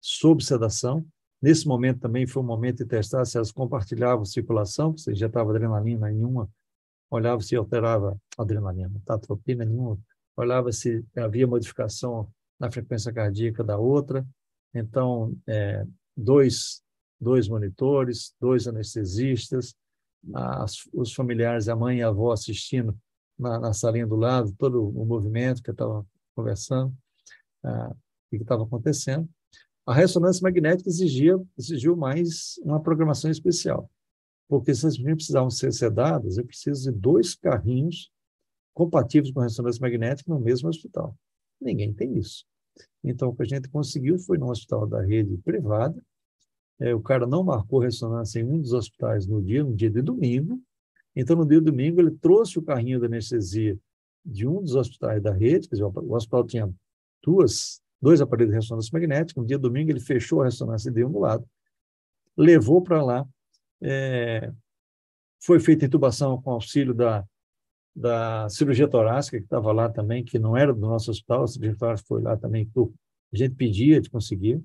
sob sedação. Nesse momento também foi um momento de testar se elas compartilhavam circulação, se injetava adrenalina nenhuma, olhava se alterava adrenalina, tatropina nenhuma, olhava se havia modificação na frequência cardíaca da outra. Então, é, dois, dois monitores, dois anestesistas, as, os familiares, a mãe e a avó assistindo na, na salinha do lado, todo o movimento que estava conversando, ah, o que estava acontecendo. A ressonância magnética exigia, exigiu mais uma programação especial, porque se as meninas precisavam ser sedadas, eu preciso de dois carrinhos compatíveis com ressonância magnética no mesmo hospital. Ninguém tem isso. Então, o que a gente conseguiu foi no hospital da rede privada. É, o cara não marcou ressonância em um dos hospitais no dia, no dia de domingo. Então, no dia de domingo, ele trouxe o carrinho da anestesia de um dos hospitais da rede, quer dizer, o hospital tinha duas dois aparelhos de ressonância magnética. No dia domingo, ele fechou a ressonância de um do lado, levou para lá, é, foi feita intubação com auxílio da, da cirurgia torácica, que estava lá também, que não era do nosso hospital, a cirurgia torácica foi lá também, a gente pedia de conseguir.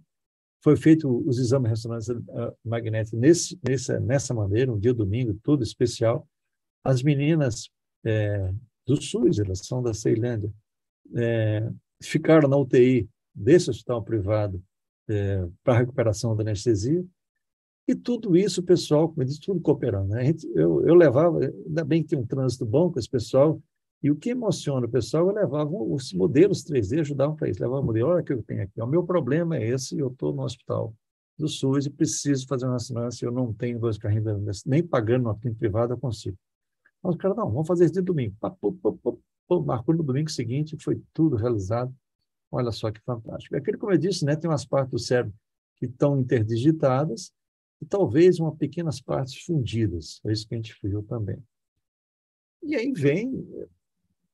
Foi feito os exames de ressonância ah, magnética nesse, nessa, nessa maneira, um dia domingo, tudo especial. As meninas é, do SUS, elas são da Ceilândia, é, ficaram na UTI desse hospital privado é, para recuperação da anestesia. E tudo isso, o pessoal, como eu disse, tudo cooperando. Né? Gente, eu, eu levava, ainda bem que tem um trânsito bom com esse pessoal, e o que emociona o pessoal, eu levava os modelos 3D, ajudavam para isso. Levava o modelo, olha o que eu tenho aqui. O meu problema é esse, eu estou no hospital do SUS e preciso fazer uma assinatura, eu não tenho dois carrinhos, nem pagando uma clínica privada eu consigo. Mas o cara, não, vamos fazer isso de domingo. Pá, pô, pô, pô, marcou no domingo seguinte, foi tudo realizado. Olha só que fantástico. Aquilo, como eu disse, né, tem umas partes do cérebro que estão interdigitadas e talvez umas pequenas partes fundidas. É isso que a gente viu também. E aí vem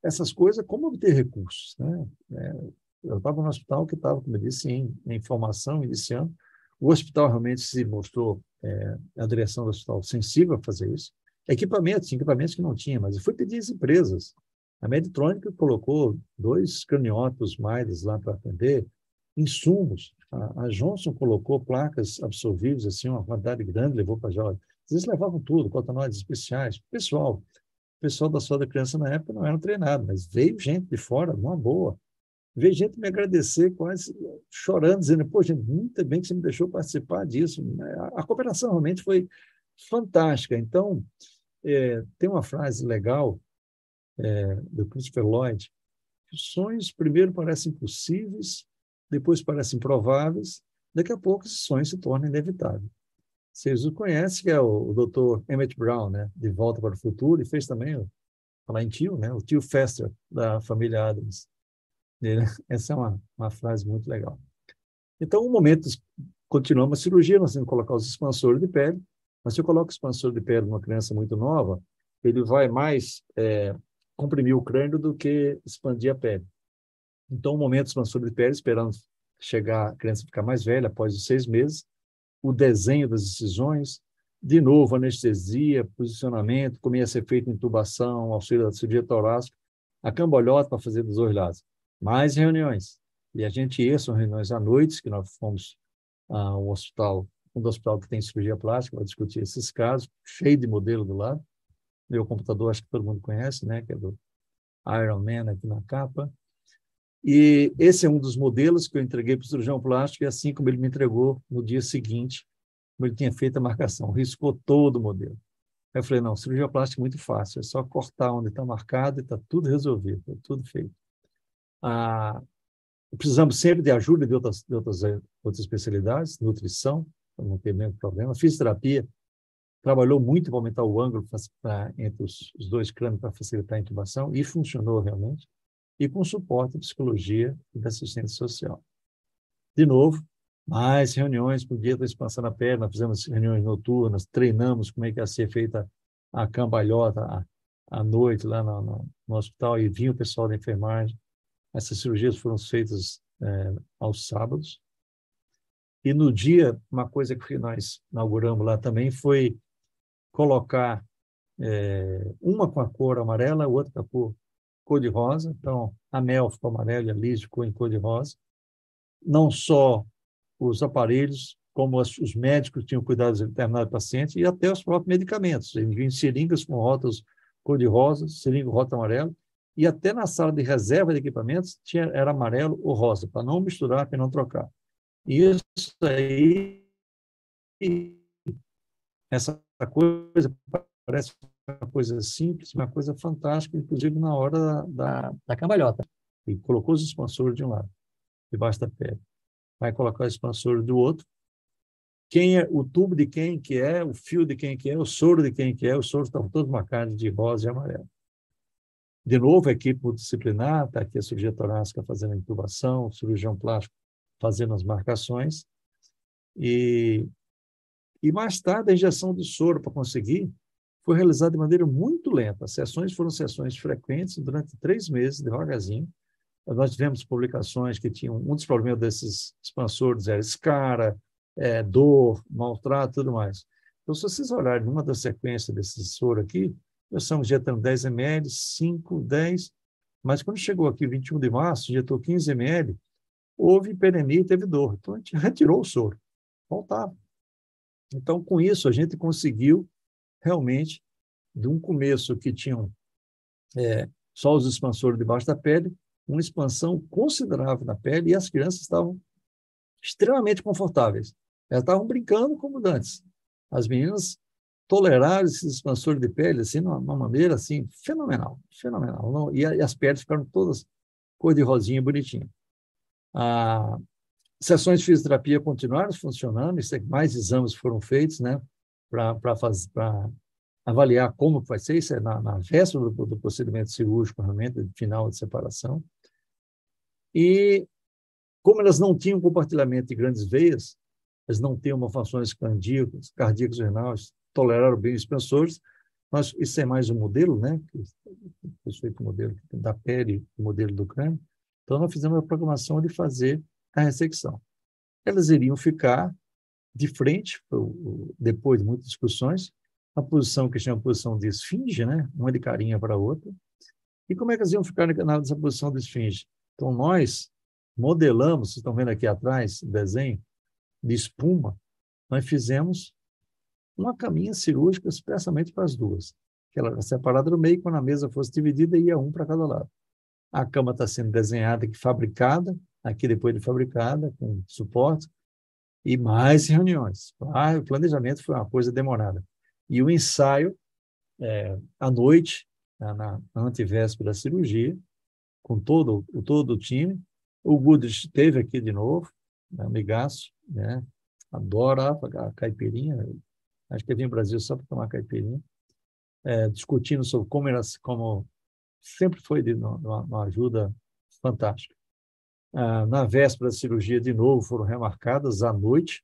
essas coisas, como obter recursos. Né? É, eu estava no hospital que estava, como eu disse, em, em formação, iniciando. O hospital realmente se mostrou, é, a direção do hospital, sensível a fazer isso. Equipamentos, equipamentos que não tinha, mas eu fui pedir às empresas. A Meditrônica colocou dois craniotos mais lá para atender, insumos. A, a, Johnson colocou placas absorvíveis, assim, uma quantidade grande, levou para Jovem. Eles levavam tudo, cotanoides especiais. Pessoal, o pessoal da sua da criança na época não era treinado, mas veio gente de fora, uma boa. Veio gente me agradecer, quase chorando, dizendo: Pô, gente, muito bem que você me deixou participar disso. A, a cooperação realmente foi fantástica. Então, é, tem uma frase legal é, do Christopher Lloyd, os sonhos primeiro parecem possíveis, depois parecem prováveis, daqui a pouco esses sonhos se tornam inevitáveis. Vocês o conhecem, que é o, o Dr. Emmett Brown, né, de Volta para o Futuro, e fez também, falar em tio, né, o tio Fester, da família Adams. essa é uma, uma frase muito legal. Então, o momento, continuamos a cirurgia, nós temos que colocar os expansores de pele, mas se eu coloco o expansor de pele numa criança muito nova, ele vai mais é, comprimir o crânio do que expandir a pele. Então, o momento de expansão de pele, esperando chegar a criança ficar mais velha, após os seis meses, o desenho das incisões, de novo, anestesia, posicionamento, como ia ser feito intubação, auxílio da cirurgia torácica, a cambalhota para fazer dos dois lados. Mais reuniões. E a gente ia, são reuniões à noite, que nós fomos ao hospital, um hospital que tem cirurgia plástica, para discutir esses casos, cheio de modelo do lado meu computador, acho que todo mundo conhece, né, que é do Iron Man aqui na capa. E esse é um dos modelos que eu entreguei para o cirurgião plástico, e assim como ele me entregou no dia seguinte, como ele tinha feito a marcação, riscou todo o modelo. Aí eu falei, não, cirurgia plástica é muito fácil, é só cortar onde está marcado e está tudo resolvido, está tudo feito. Ah, precisamos sempre de ajuda de outras, de outras, outras especialidades, nutrição, não ter nenhum problema, fisioterapia, trabalhou muito para aumentar o ângulo pra, entre os, os dois crânios para facilitar a intubação, e funcionou realmente, e com suporte de psicologia e da assistência social. De novo, mais reuniões por dia da expansão na perna, fizemos reuniões noturnas, treinamos como é que ia ser feita a cambalhota à noite lá no, no, no, hospital, e vinha o pessoal da enfermagem. Essas cirurgias foram feitas é, aos sábados. E no dia, uma coisa que nós inauguramos lá também foi colocar é, uma com a cor amarela, outra com a cor, cor de rosa. Então, a Mel ficou amarela e a Liz ficou em cor de rosa. Não só os aparelhos, como os médicos tinham cuidado de determinado paciente, e até os próprios medicamentos. Em seringas com rotas cor de rosa, seringa rota amarela, e até na sala de reserva de equipamentos tinha, era amarelo ou rosa, para não misturar, para não trocar. E isso aí, essa coisa parece uma coisa simples, uma coisa fantástica, inclusive na hora da, da, cambalhota. E colocou os expansores de um lado, debaixo da pele. Vai colocar o expansor do outro. Quem é o tubo de quem que é, o fio de quem que é, o soro de quem que é, os soros estão todos marcados de rosa e amarelo. De novo, a equipe multidisciplinar, está aqui a cirurgia torácica fazendo a intubação, o cirurgião plástico fazendo as marcações. E e mais tarde, a injeção de soro para conseguir foi realizada de maneira muito lenta. As sessões foram sessões frequentes durante três meses, devagarzinho. Nós tivemos publicações que tinham um dos problemas desses expansores era escara, é, dor, maltrato, tudo mais. Então, se vocês olharem numa das sequências desse soro aqui, nós estamos injetando 10 ml, 5, 10, mas quando chegou aqui 21 de março, injetou 15 ml, houve hiperemia e teve dor. Então, a gente retirou o soro. Faltava. Então, com isso, a gente conseguiu realmente, de um começo que tinham é, só os expansores debaixo da pele, uma expansão considerável na pele e as crianças estavam extremamente confortáveis. Elas estavam brincando como antes. As meninas toleraram esses expansores de pele assim, de uma maneira assim, fenomenal, fenomenal. E, as peles ficaram todas cor de rosinha bonitinha. Ah, Sessões de fisioterapia continuaram funcionando, é mais exames foram feitos, né, para avaliar como vai ser, isso é na, na véspera do, do, procedimento cirúrgico, realmente, final de separação. E, como elas não tinham compartilhamento de grandes veias, elas não tinham malfações cardíacas, cardíacos renais, toleraram bem os expansores, mas isso é mais um modelo, né, foi feito o modelo da pele, o modelo do crânio. Então, nós fizemos a programação de fazer a ressecção. Elas iriam ficar de frente, depois de muitas discussões, a posição que chama posição de esfinge, né? uma de carinha para a outra. E como é que elas iam ficar nessa posição de esfinge? Então, nós modelamos, vocês estão vendo aqui atrás, o desenho de espuma, nós fizemos uma caminha cirúrgica expressamente para as duas. Que ela era separada no meio, quando a mesa fosse dividida, ia um para cada lado. A cama está sendo desenhada fabricada, aqui depois de fabricada, com suporte, e mais reuniões. Ah, o planejamento foi uma coisa demorada. E o ensaio, é, à noite, na, na antivéspera da cirurgia, com todo, todo o time. O Goodrich esteve aqui de novo, né, amigaço, né? adora a caipirinha, acho que ele vem ao Brasil só para tomar caipirinha, é, discutindo sobre como, era, como sempre foi de uma, uma ajuda fantástica. Ah, na véspera da cirurgia, de novo, foram remarcadas à noite.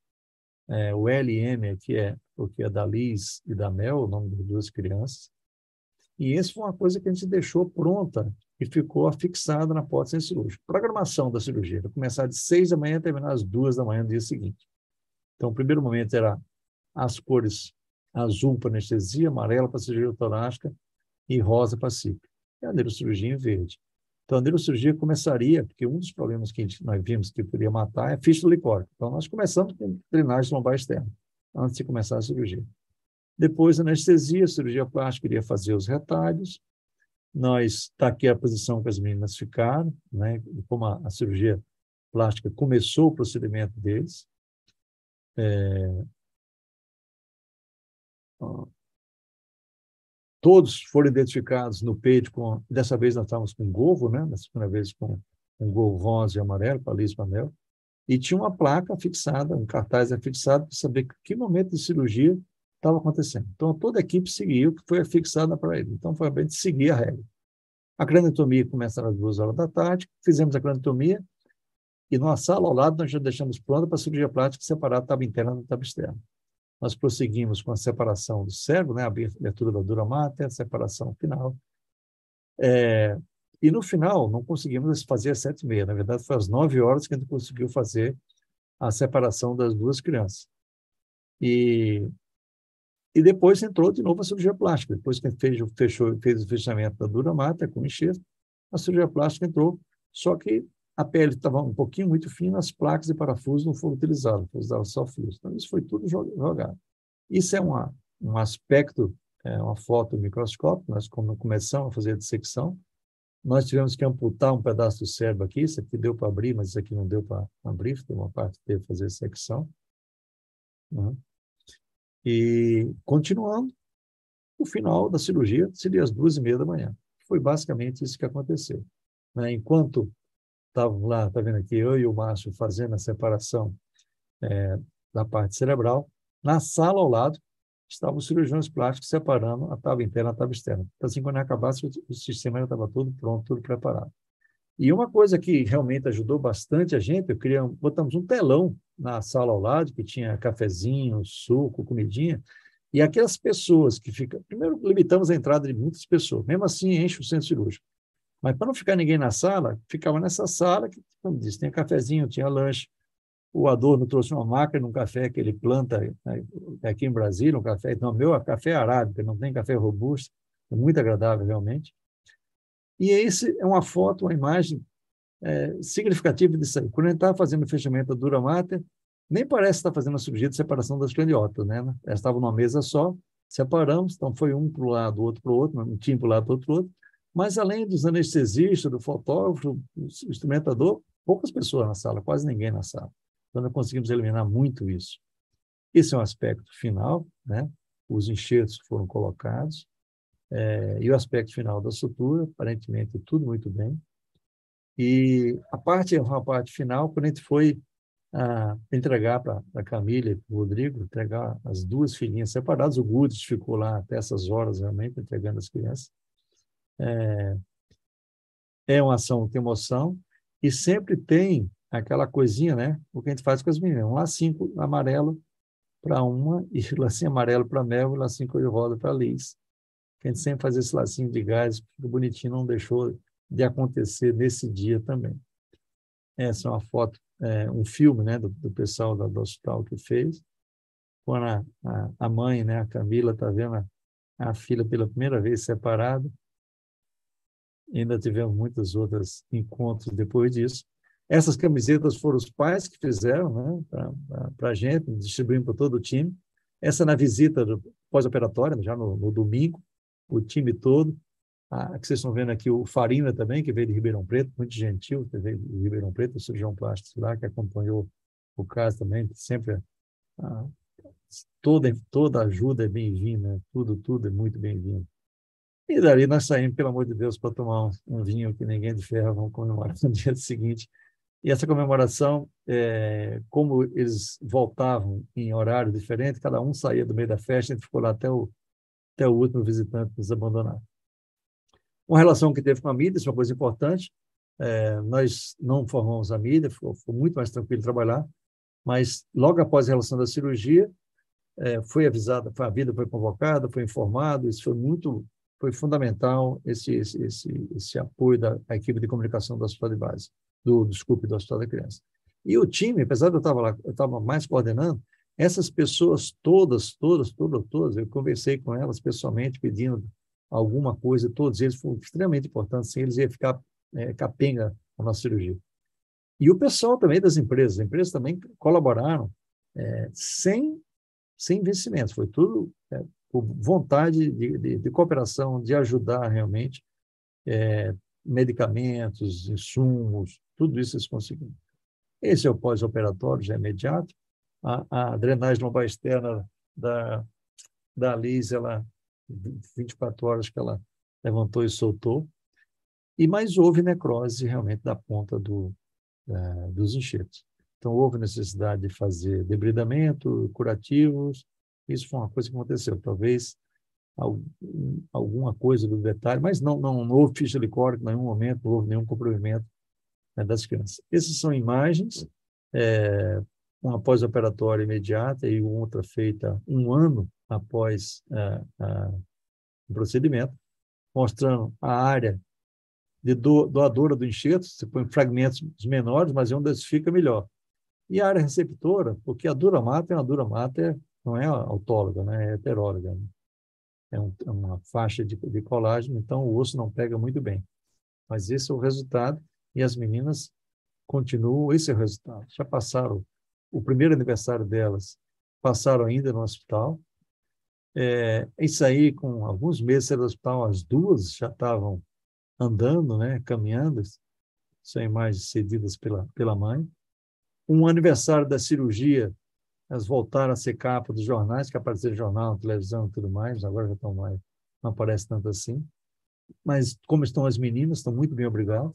É, o LM, que é porque é da Liz e da Mel, o nome das duas crianças. E isso foi uma coisa que a gente deixou pronta e ficou afixada na porta cirúrgica. Programação da cirurgia, vai começar de seis da manhã e terminar às duas da manhã do dia seguinte. Então, o primeiro momento era as cores azul para anestesia, amarela para cirurgia torácica e rosa para CIP. E a neurocirurgia em verde. Então, a neurocirurgia começaria, porque um dos problemas que nós vimos que poderia matar é a fístula licórica. Então, nós começamos com drenagem lombar externa, antes de começar a cirurgia. Depois, anestesia, cirurgia plástica iria fazer os retalhos. Nós, está aqui a posição que as meninas ficaram, né? como a, a cirurgia plástica começou o procedimento deles. É, Todos foram identificados no peito com, dessa vez nós estávamos com gorro, né? Na segunda vez com um gorro rosa e amarelo, para Liz Manel. E tinha uma placa fixada, um cartaz fixado para saber que, momento de cirurgia estava acontecendo. Então, toda a equipe seguiu o que foi fixado para ele. Então, foi a gente seguir a regra. A craniotomia começa às duas horas da tarde, fizemos a craniotomia, e numa sala ao lado nós já deixamos pronta para a cirurgia plástica separada estava interna da estava externa. Nós prosseguimos com a separação do cérebro, né, a abertura da dura máter, a separação final. É, e no final, não conseguimos fazer às sete e meia. Na verdade, foi às nove horas que a gente conseguiu fazer a separação das duas crianças. E, e depois entrou de novo a cirurgia plástica. Depois que fez, fechou, fez o fechamento da dura máter com enxerto, a cirurgia plástica entrou, só que a pele estava um pouquinho muito fina, as placas e parafusos não foram utilizados, usaram só fios. Então, isso foi tudo jogado. Isso é uma, um aspecto, é uma foto microscópio, nós começamos a fazer a dissecção, nós tivemos que amputar um pedaço do cérebro aqui, isso aqui deu para abrir, mas isso aqui não deu para abrir, tem uma parte que teve que fazer secção. Né? E, continuando, o final da cirurgia seria às duas e meia da manhã. Foi basicamente isso que aconteceu. Né? Enquanto estavam lá, está vendo aqui, eu e o Márcio fazendo a separação é, da parte cerebral. Na sala ao lado estavam os cirurgiões plásticos separando a tábua interna da tábua externa. Então, assim, quando acabasse, o sistema já estava tudo pronto, tudo preparado. E uma coisa que realmente ajudou bastante a gente, eu queria, botamos um telão na sala ao lado, que tinha cafezinho, suco, comidinha, e aquelas pessoas que ficam... Primeiro, limitamos a entrada de muitas pessoas, mesmo assim enche o centro cirúrgico. Mas para não ficar ninguém na sala, ficava nessa sala, que, como disse, tinha cafezinho, tinha lanche. O Adorno trouxe uma máquina, um café que ele planta né, aqui em Brasília, um café, então, meu é café arábica, não tem café robusto, é muito agradável realmente. E esse é uma foto, uma imagem é, significativa disso aí. Quando gente estava fazendo o fechamento da dura mater, nem parece estar fazendo a cirurgia de separação das craniotas, né? Elas estavam numa mesa só, separamos, então foi um para o lado, outro para o outro, um time para o lado, outro para o outro, mas, além dos anestesistas, do fotógrafo, do instrumentador, poucas pessoas na sala, quase ninguém na sala. Então, nós conseguimos eliminar muito isso. Esse é um aspecto final, né? Os enxertos foram colocados, é, e o aspecto final da sutura, aparentemente tudo muito bem. E a parte, a parte final, quando a gente foi ah, entregar para a Camila e para o Rodrigo, entregar as duas filhinhas separadas, o Gudes ficou lá até essas horas realmente entregando as crianças. É, é uma ação que emoção e sempre tem aquela coisinha, né? O que a gente faz com as meninas, um lacinho amarelo para uma e lacinho amarelo para Mel e lacinho cor de roda para Liz. A gente sempre faz esse lacinho de gás, porque bonitinho não deixou de acontecer nesse dia também. Essa é uma foto, é, um filme, né, do, do pessoal do, do hospital que fez. Quando a, a, a mãe, né, a Camila, está vendo a, a filha pela primeira vez separada, ainda tivemos muitos outros encontros depois disso. Essas camisetas foram os pais que fizeram né, para a gente, distribuindo para todo o time. Essa na visita pós-operatória, já no, no, domingo, o time todo. A, que vocês estão vendo aqui o Farina também, que veio de Ribeirão Preto, muito gentil, que veio de Ribeirão Preto, o cirurgião plástico lá, que acompanhou o caso também, sempre a, toda, toda ajuda é bem-vinda, tudo, tudo é muito bem-vindo. E dali nós saímos, pelo amor de Deus, para tomar um, vinho que ninguém de ferro, vamos comemorar no dia seguinte. E essa comemoração, é, como eles voltavam em horário diferente, cada um saía do meio da festa, a gente ficou lá até o, até o último visitante nos abandonar. Uma relação que teve com a mídia, isso é uma coisa importante. É, nós não formamos a mídia, foi, foi, muito mais tranquilo trabalhar, mas logo após a relação da cirurgia, é, foi avisada, a vida foi convocada, foi informado, isso foi muito foi fundamental esse, esse, esse, esse apoio da equipe de comunicação do Hospital de Base, do, desculpe, do Hospital da Criança. E o time, apesar de eu estar lá, eu estava mais coordenando, essas pessoas todas, todas, todas, todas, eu conversei com elas pessoalmente pedindo alguma coisa, todos eles foram extremamente importantes, sem eles ia ficar é, capenga a nossa cirurgia. E o pessoal também das empresas, as empresas também colaboraram é, sem, sem investimentos, foi tudo é, por vontade de, de, de cooperação, de ajudar realmente, é, medicamentos, insumos, tudo isso eles conseguiram. Esse é o pós-operatório, já é imediato. A, a, drenagem lombar externa da, da Liz, ela, 24 horas que ela levantou e soltou. E mais houve necrose realmente da ponta do, é, dos enxertos. Então, houve necessidade de fazer debridamento, curativos, Isso foi uma coisa que aconteceu. Talvez alguma coisa do detalhe, mas não, não, não houve ficha de código em nenhum momento, não houve nenhum comprometimento né, das crianças. Essas são imagens, é, uma pós-operatória imediata e outra feita um ano após é, o procedimento, mostrando a área de do, doadora do enxerto, você põe fragmentos menores, mas é onde fica melhor. E a área receptora, porque a dura mata é uma dura mata, não é autóloga, né? é heteróloga. Né? É, um, é, uma faixa de, de colágeno, então o osso não pega muito bem. Mas esse é o resultado e as meninas continuam, esse é o resultado. Já passaram o primeiro aniversário delas, passaram ainda no hospital. É, isso aí, com alguns meses no hospital, as duas já estavam andando, né, caminhando, são imagens cedidas pela, pela mãe. Um aniversário da cirurgia, elas voltaram a ser capa dos jornais, que apareceram jornal, televisão e tudo mais, agora já estão mais, não aparece tanto assim. Mas como estão as meninas, estão muito bem obrigadas.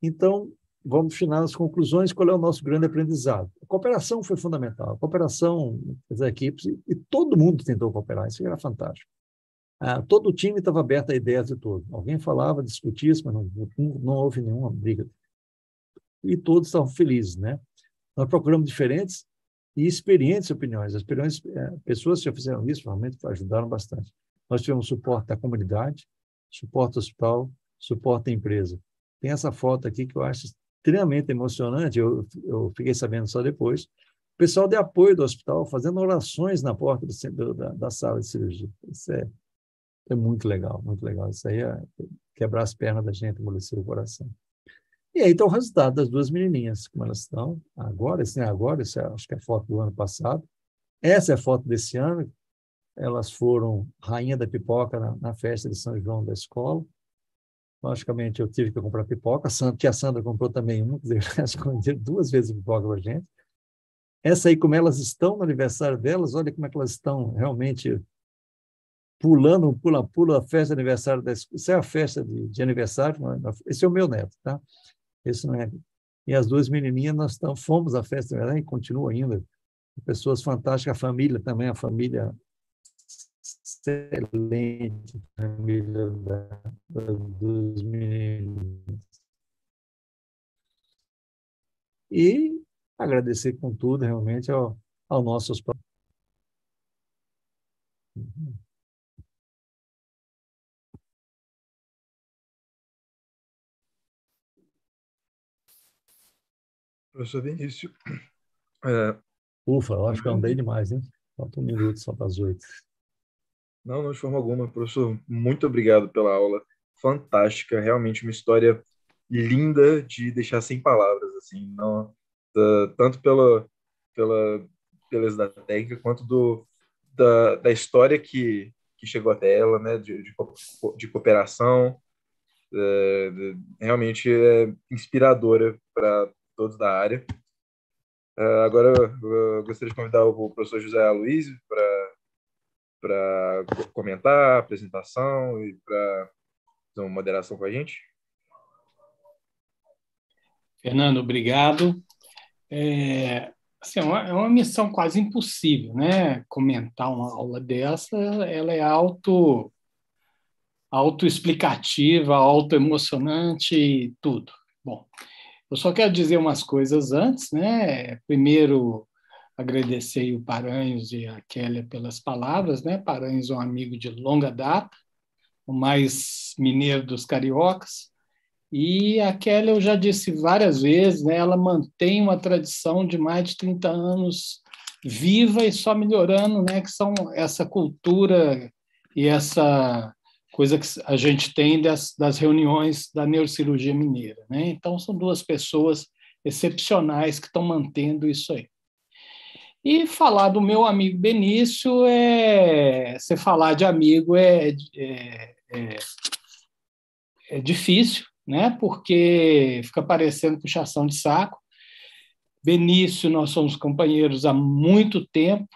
Então, vamos final as conclusões, qual é o nosso grande aprendizado? A cooperação foi fundamental, a cooperação das equipes, e, todo mundo tentou cooperar, isso era fantástico. Ah, todo o time estava aberto a ideias de todos. Alguém falava, discutia, mas não, não houve nenhuma briga. E todos estavam felizes, né? Nós procuramos diferentes e experientes opiniões. As é, pessoas que já fizeram isso realmente ajudaram bastante. Nós tivemos suporte da comunidade, suporte hospital, suporte da empresa. Tem essa foto aqui que eu acho extremamente emocionante, eu, eu fiquei sabendo só depois. O pessoal de apoio do hospital fazendo orações na porta do, da, da, sala de cirurgia. Isso é, é muito legal, muito legal. Isso aí é quebrar as pernas da gente, amolecer o coração. E aí está o resultado das duas menininhas, como elas estão agora, esse é agora, esse é, acho que é a foto do ano passado. Essa é a foto desse ano. Elas foram rainha da pipoca na, na festa de São João da escola. Logicamente, eu tive que comprar pipoca. A Sandra, que a Sandra comprou também quer dizer, duas vezes pipoca para a gente. Essa aí, como elas estão no aniversário delas, olha como é que elas estão realmente pulando, pula-pula a festa de aniversário. Da, isso é a festa de, de aniversário, esse é o meu neto, tá? Esse não é. E as duas menininhas, nós estamos, fomos à festa e continua ainda. Pessoas fantásticas, a família também, a família excelente, família da, dos meninos. E agradecer com tudo, realmente, ao, ao nosso Professor Vinícius. É... Ufa, eu acho que eu andei demais, hein? Falta um minuto só para as oito. Não, não de forma alguma. Professor, muito obrigado pela aula. Fantástica, realmente uma história linda de deixar sem palavras, assim, não, tanto pela, pela beleza da técnica quanto do, da, da história que, que chegou até ela, né, de, de, de cooperação, é, realmente é inspiradora para todos da área. Uh, agora, eu gostaria de convidar o professor José Aloysio para comentar a apresentação e para fazer uma moderação com a gente. Fernando, obrigado. É, assim, é, uma, é uma missão quase impossível, né? Comentar uma aula dessa, ela é auto autoexplicativa, autoemocionante e tudo. Bom, eu só quero dizer umas coisas antes, né? Primeiro, agradecer o Paranhos e a Kélia pelas palavras, né? Paranhos é um amigo de longa data, o mais mineiro dos cariocas. E a Kélia, eu já disse várias vezes, né? Ela mantém uma tradição de mais de 30 anos viva e só melhorando, né? Que são essa cultura e essa coisa que a gente tem das, das reuniões da neurocirurgia mineira. Né? Então, são duas pessoas excepcionais que estão mantendo isso aí. E falar do meu amigo Benício é. Você falar de amigo é, é, é, é difícil, né? porque fica parecendo puxação de saco. Benício, nós somos companheiros há muito tempo,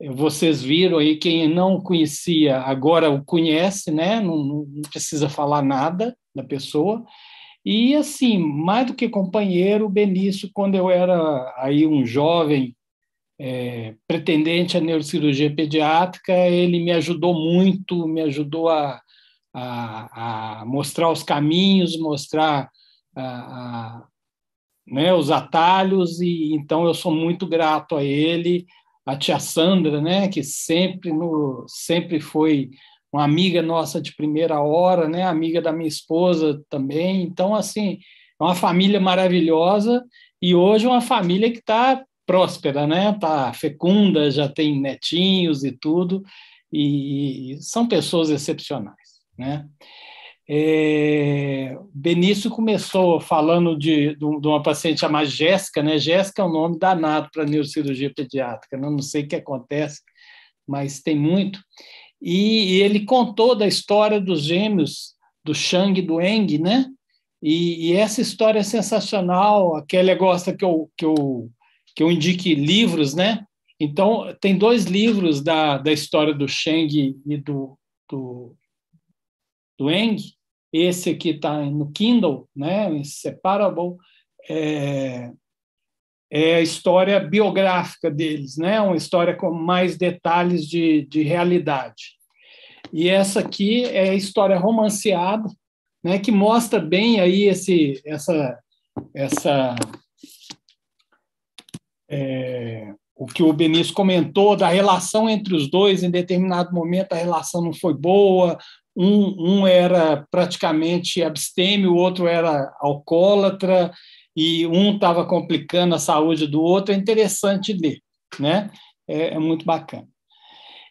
vocês viram aí, quem não conhecia agora o conhece, né? Não, não, precisa falar nada da pessoa. E assim, mais do que companheiro, Benício, quando eu era aí um jovem é, pretendente à neurocirurgia pediátrica, ele me ajudou muito, me ajudou a, a, a mostrar os caminhos, mostrar a, a, né, os atalhos, e então eu sou muito grato a ele, a tia Sandra, né, que sempre, no, sempre foi uma amiga nossa de primeira hora, né, amiga da minha esposa também. Então, assim, é uma família maravilhosa e hoje uma família que está próspera, né? Está fecunda, já tem netinhos e tudo, e são pessoas excepcionais, né? É, Benício começou falando de, de, uma paciente chamada Jéssica, né? Jéssica é um nome danado para neurocirurgia pediátrica, né? não sei o que acontece, mas tem muito. E, e, ele contou da história dos gêmeos, do Shang e do Eng, né? E, e, essa história é sensacional. A Kelly gosta que eu, que eu que eu indique livros, né? Então, tem dois livros da, da história do Sheng e do, do, do Eng. Esse aqui está no Kindle, né? Inseparable. É, é a história biográfica deles, né? Uma história com mais detalhes de, de realidade. E essa aqui é a história romanceada, né? Que mostra bem aí esse, essa, essa é, o que o Benício comentou da relação entre os dois, em determinado momento a relação não foi boa, um, um era praticamente abstêmio, o outro era alcoólatra, e um estava complicando a saúde do outro, é interessante ler, né? é, é muito bacana.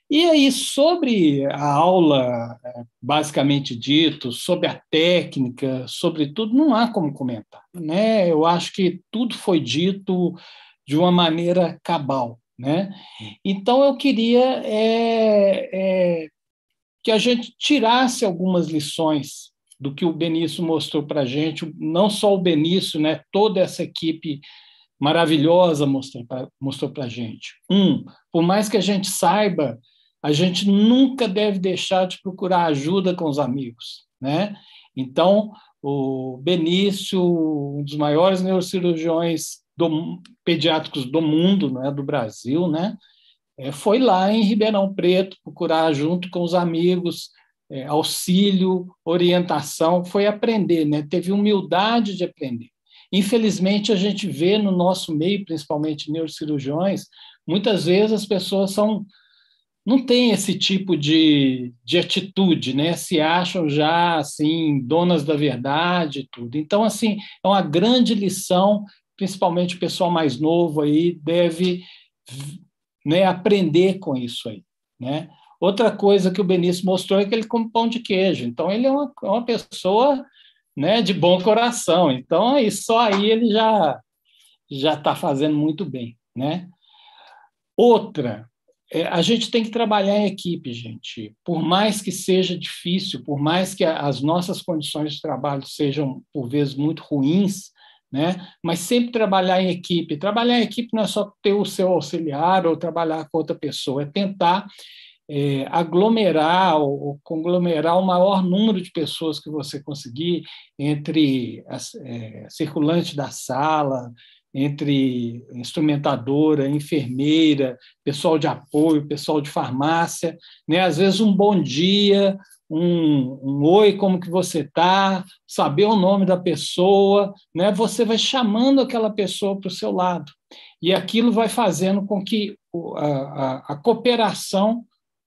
E aí, sobre a aula, basicamente dito, sobre a técnica, sobre tudo, não há como comentar. Né? Eu acho que tudo foi dito, de uma maneira cabal. Né? Então, eu queria é, é, que a gente tirasse algumas lições do que o Benício mostrou para a gente, não só o Benício, né, toda essa equipe maravilhosa mostrou para a gente. Um, por mais que a gente saiba, a gente nunca deve deixar de procurar ajuda com os amigos. Né? Então, o Benício, um dos maiores neurocirurgiões do, pediátricos do mundo, né, do Brasil, né, foi lá em Ribeirão Preto procurar, junto com os amigos, é, auxílio, orientação, foi aprender, né, teve humildade de aprender. Infelizmente, a gente vê no nosso meio, principalmente neurocirurgiões, muitas vezes as pessoas são não têm esse tipo de, de atitude, né? Se acham já assim donas da verdade e tudo. Então, assim, é uma grande lição principalmente o pessoal mais novo aí, deve né, aprender com isso aí. Né? Outra coisa que o Benício mostrou é que ele come pão de queijo. Então, ele é uma, é uma pessoa né, de bom coração. Então, aí, só aí ele já já está fazendo muito bem. Né? Outra, é, a gente tem que trabalhar em equipe, gente. Por mais que seja difícil, por mais que as nossas condições de trabalho sejam, por vezes, muito ruins, né? Mas sempre trabalhar em equipe. Trabalhar em equipe não é só ter o seu auxiliar ou trabalhar com outra pessoa, é tentar é, aglomerar ou conglomerar o maior número de pessoas que você conseguir entre as, é, circulante da sala, entre instrumentadora, enfermeira, pessoal de apoio, pessoal de farmácia, né? Às vezes um bom dia, um, um oi, como que você está, saber o nome da pessoa, né? Você vai chamando aquela pessoa para o seu lado e aquilo vai fazendo com que a, a, a cooperação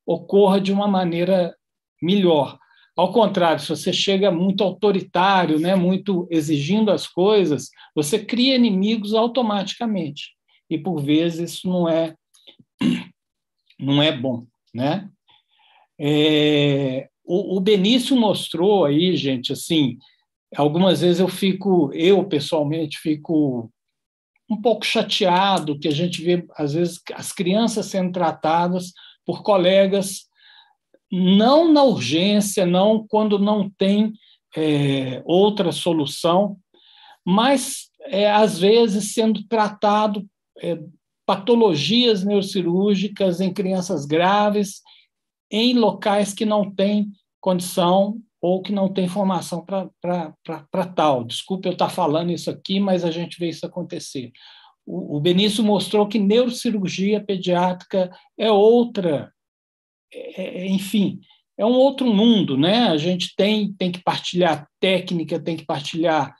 ocorra de uma maneira melhor. Ao contrário, se você chega muito autoritário, né, muito exigindo as coisas, você cria inimigos automaticamente. E por vezes isso não é não é bom, né? É, o, o Benício mostrou aí, gente, assim, algumas vezes eu fico, eu pessoalmente fico um pouco chateado que a gente vê, às vezes, as crianças sendo tratadas por colegas, não na urgência, não quando não tem é, outra solução, mas, é, às vezes, sendo tratado é, patologias neurocirúrgicas em crianças graves em locais que não têm condição ou que não tem formação para tal. Desculpe eu estar falando isso aqui, mas a gente vê isso acontecer. o, Benício mostrou que neurocirurgia pediátrica é outra, é, é, enfim, é um outro mundo, né? A gente tem, tem que partilhar técnica, tem que partilhar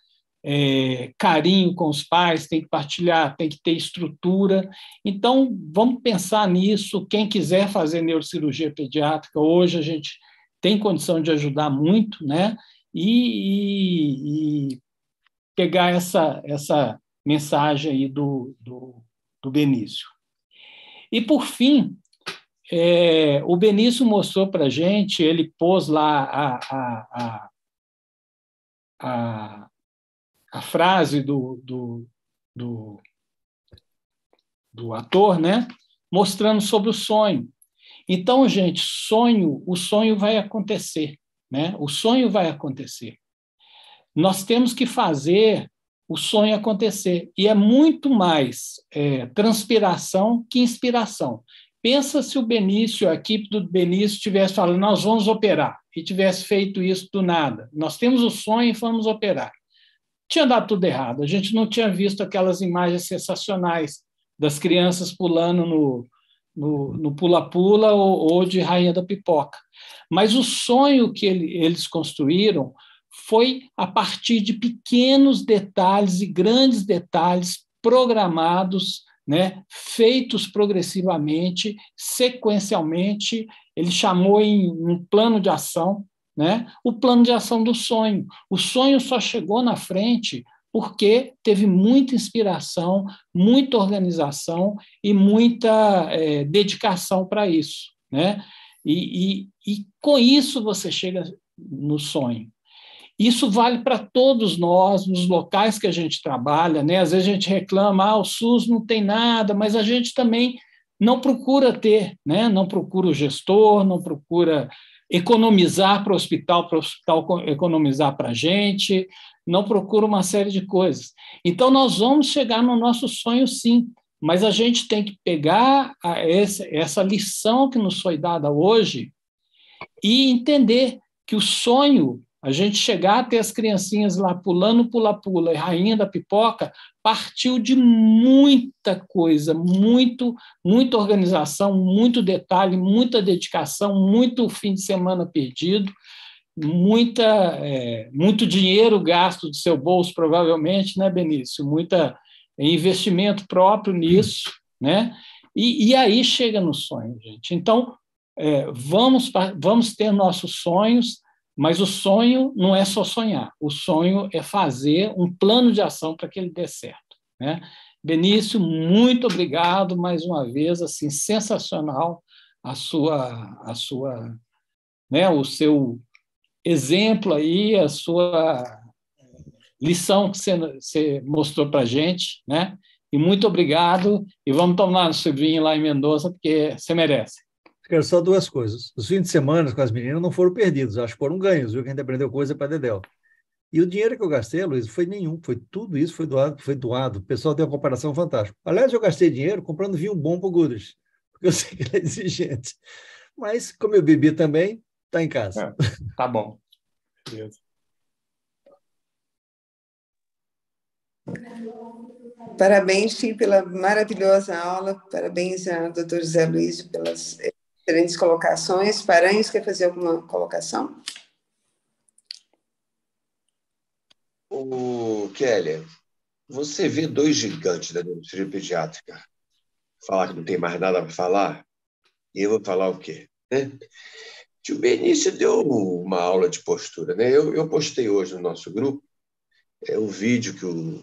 é, carinho com os pais, tem que partilhar, tem que ter estrutura. Então, vamos pensar nisso. Quem quiser fazer neurocirurgia pediátrica, hoje a gente tem condição de ajudar muito, né? E, e, e pegar essa, essa mensagem aí do, do, do Benício. E, por fim, é, o Benício mostrou para a gente, ele pôs lá a, a, a, a, a frase do, do, do, do ator, né? mostrando sobre o sonho. Então, gente, sonho, o sonho vai acontecer, né? O sonho vai acontecer. Nós temos que fazer o sonho acontecer. E é muito mais é, transpiração que inspiração. Pensa se o Benício, a equipe do Benício, tivesse falado, nós vamos operar, e tivesse feito isso do nada. Nós temos o sonho e vamos operar. Tinha dado tudo errado. A gente não tinha visto aquelas imagens sensacionais das crianças pulando no pula-pula ou, ou, de Rainha da Pipoca. Mas o sonho que ele, eles construíram foi a partir de pequenos detalhes e grandes detalhes programados, né, feitos progressivamente, sequencialmente. Ele chamou em um plano de ação, né, o plano de ação do sonho. O sonho só chegou na frente porque teve muita inspiração, muita organização e muita é, dedicação para isso. Né? E, e, e com isso você chega no sonho. Isso vale para todos nós, nos locais que a gente trabalha, né? Às vezes a gente reclama, ah, o SUS não tem nada, mas a gente também não procura ter, né? Não procura o gestor, não procura economizar para o hospital, para o hospital economizar para a gente, não procura uma série de coisas. Então, nós vamos chegar no nosso sonho, sim, mas a gente tem que pegar essa lição que nos foi dada hoje e entender que o sonho a gente chegar a ter as criancinhas lá pulando pula-pula e rainha da pipoca partiu de muita coisa, muito, muita organização, muito detalhe, muita dedicação, muito fim de semana perdido, muita, é, muito dinheiro gasto do seu bolso, provavelmente, né, Benício? Muita investimento próprio nisso, né? E, e aí chega no sonho, gente. Então, é, vamos, vamos ter nossos sonhos, mas o sonho não é só sonhar, o sonho é fazer um plano de ação para que ele dê certo. Né? Benício, muito obrigado mais uma vez, assim sensacional a sua, a sua, né, o seu exemplo aí, a sua lição que você, mostrou para gente, né? E muito obrigado. E vamos tomar um vinho lá em Mendoza, porque você merece. Quero só duas coisas. Os fins de semana com as meninas não foram perdidos, acho que foram ganhos, viu? Que a gente aprendeu coisa para Dedel. E o dinheiro que eu gastei, Luiz, foi nenhum, foi tudo isso foi doado, foi doado. O pessoal deu uma comparação fantástica. Aliás, eu gastei dinheiro comprando vinho bom para o Goodrich, porque eu sei que ele é exigente. Mas, como eu bebi também, está em casa. É, tá bom. Beleza. Parabéns, Tim, pela maravilhosa aula. Parabéns ao doutor José Luiz pelas Excelentes colocações. Paranhos, quer fazer alguma colocação? O Kelly, você vê dois gigantes da indústria pediátrica falar que não tem mais nada para falar, e eu vou falar o quê? Né? Tio Benício deu uma aula de postura. Né? Eu, eu postei hoje no nosso grupo é, o vídeo que o,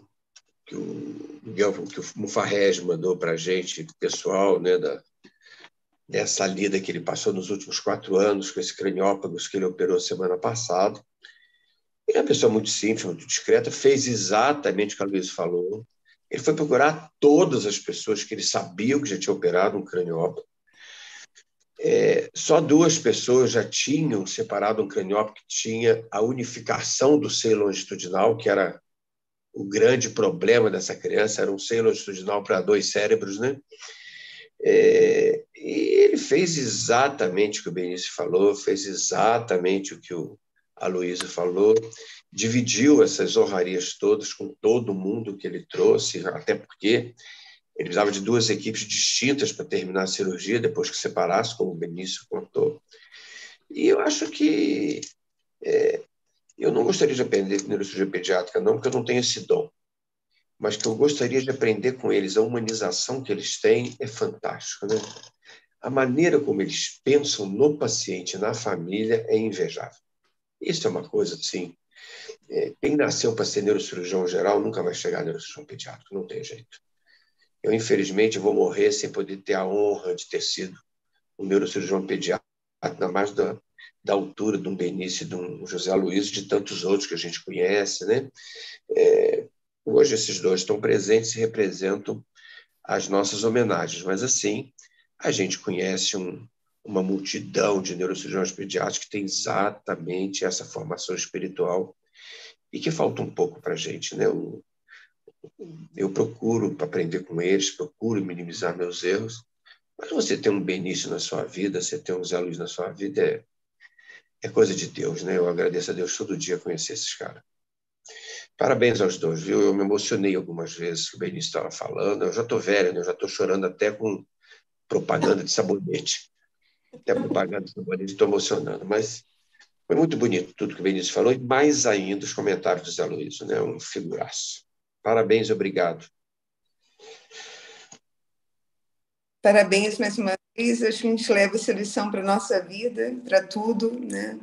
que o que o Mufarrez mandou para a gente, pessoal, né, da, dessa lida que ele passou nos últimos quatro anos com esse craniópagos que ele operou semana passada. Ele é uma pessoa muito simples, muito discreta, fez exatamente o que a Luiz falou. Ele foi procurar todas as pessoas que ele sabia que já tinha operado um craniópago. É, só duas pessoas já tinham separado um craniópago que tinha a unificação do seio longitudinal, que era o grande problema dessa criança, era um seio longitudinal para dois cérebros, né? É, e fez exatamente o que o Benício falou, fez exatamente o que o Aloysio falou, dividiu essas honrarias todas com todo mundo que ele trouxe, até porque Ele precisava de duas equipes distintas para terminar a cirurgia, depois que separasse, como o Benício contou. E eu acho que é, eu não gostaria de aprender com neurocirurgia pediátrica, não, porque eu não tenho esse dom. Mas que eu gostaria de aprender com eles, a humanização que eles têm é fantástica. Né? A maneira como eles pensam no paciente, na família, é invejável. Isso é uma coisa, assim, é, quem nasceu para ser neurocirurgião geral nunca vai chegar neurocirurgião pediátrico, não tem jeito. Eu, infelizmente, vou morrer sem poder ter a honra de ter sido um neurocirurgião pediátrico, ainda mais da, da altura de um Benício, de um José Luiz, de tantos outros que a gente conhece, né? É, hoje esses dois estão presentes e representam as nossas homenagens, mas assim, a gente conhece um, uma multidão de neurocirurgiões pediátricos que tem exatamente essa formação espiritual e que falta um pouco para a gente, né? Eu, eu procuro aprender com eles, procuro minimizar meus erros, mas você ter um Benício na sua vida, você ter um Zé Luiz na sua vida é, é coisa de Deus, né? Eu agradeço a Deus todo dia conhecer esses caras. Parabéns aos dois, viu? Eu me emocionei algumas vezes que o Benício estava falando. Eu já estou velho, né? Eu já estou chorando até com propaganda de sabonete. Até propaganda de sabonete, estou emocionando. Mas foi muito bonito tudo que o Benício falou e mais ainda os comentários do Zé Luiz, né? Um figuraço. Parabéns, obrigado. Parabéns mais uma vez. Acho que a gente leva essa lição para a nossa vida, para tudo, né?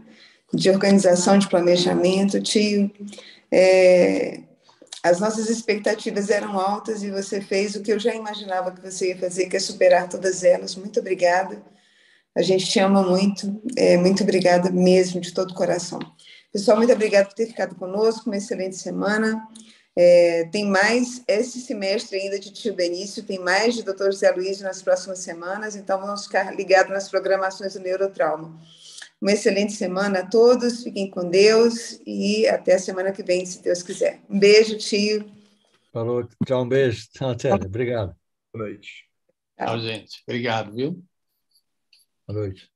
De organização, de planejamento. Tio, é, as nossas expectativas eram altas e você fez o que eu já imaginava que você ia fazer, que é superar todas elas. Muito obrigada. A gente te ama muito. É, muito obrigada mesmo, de todo o coração. Pessoal, muito obrigada por ter ficado conosco. Uma excelente semana. É, tem mais esse semestre ainda de Tio Benício, tem mais de Dr. José Luiz nas próximas semanas, então vamos ficar ligados nas programações do Neurotrauma. Uma excelente semana a todos, fiquem com Deus e até a semana que vem, se Deus quiser. Um beijo, tio. Falou, tchau, um beijo. Tchau, tchau. Obrigado. Boa noite. Tchau, gente. Obrigado, viu? Boa noite.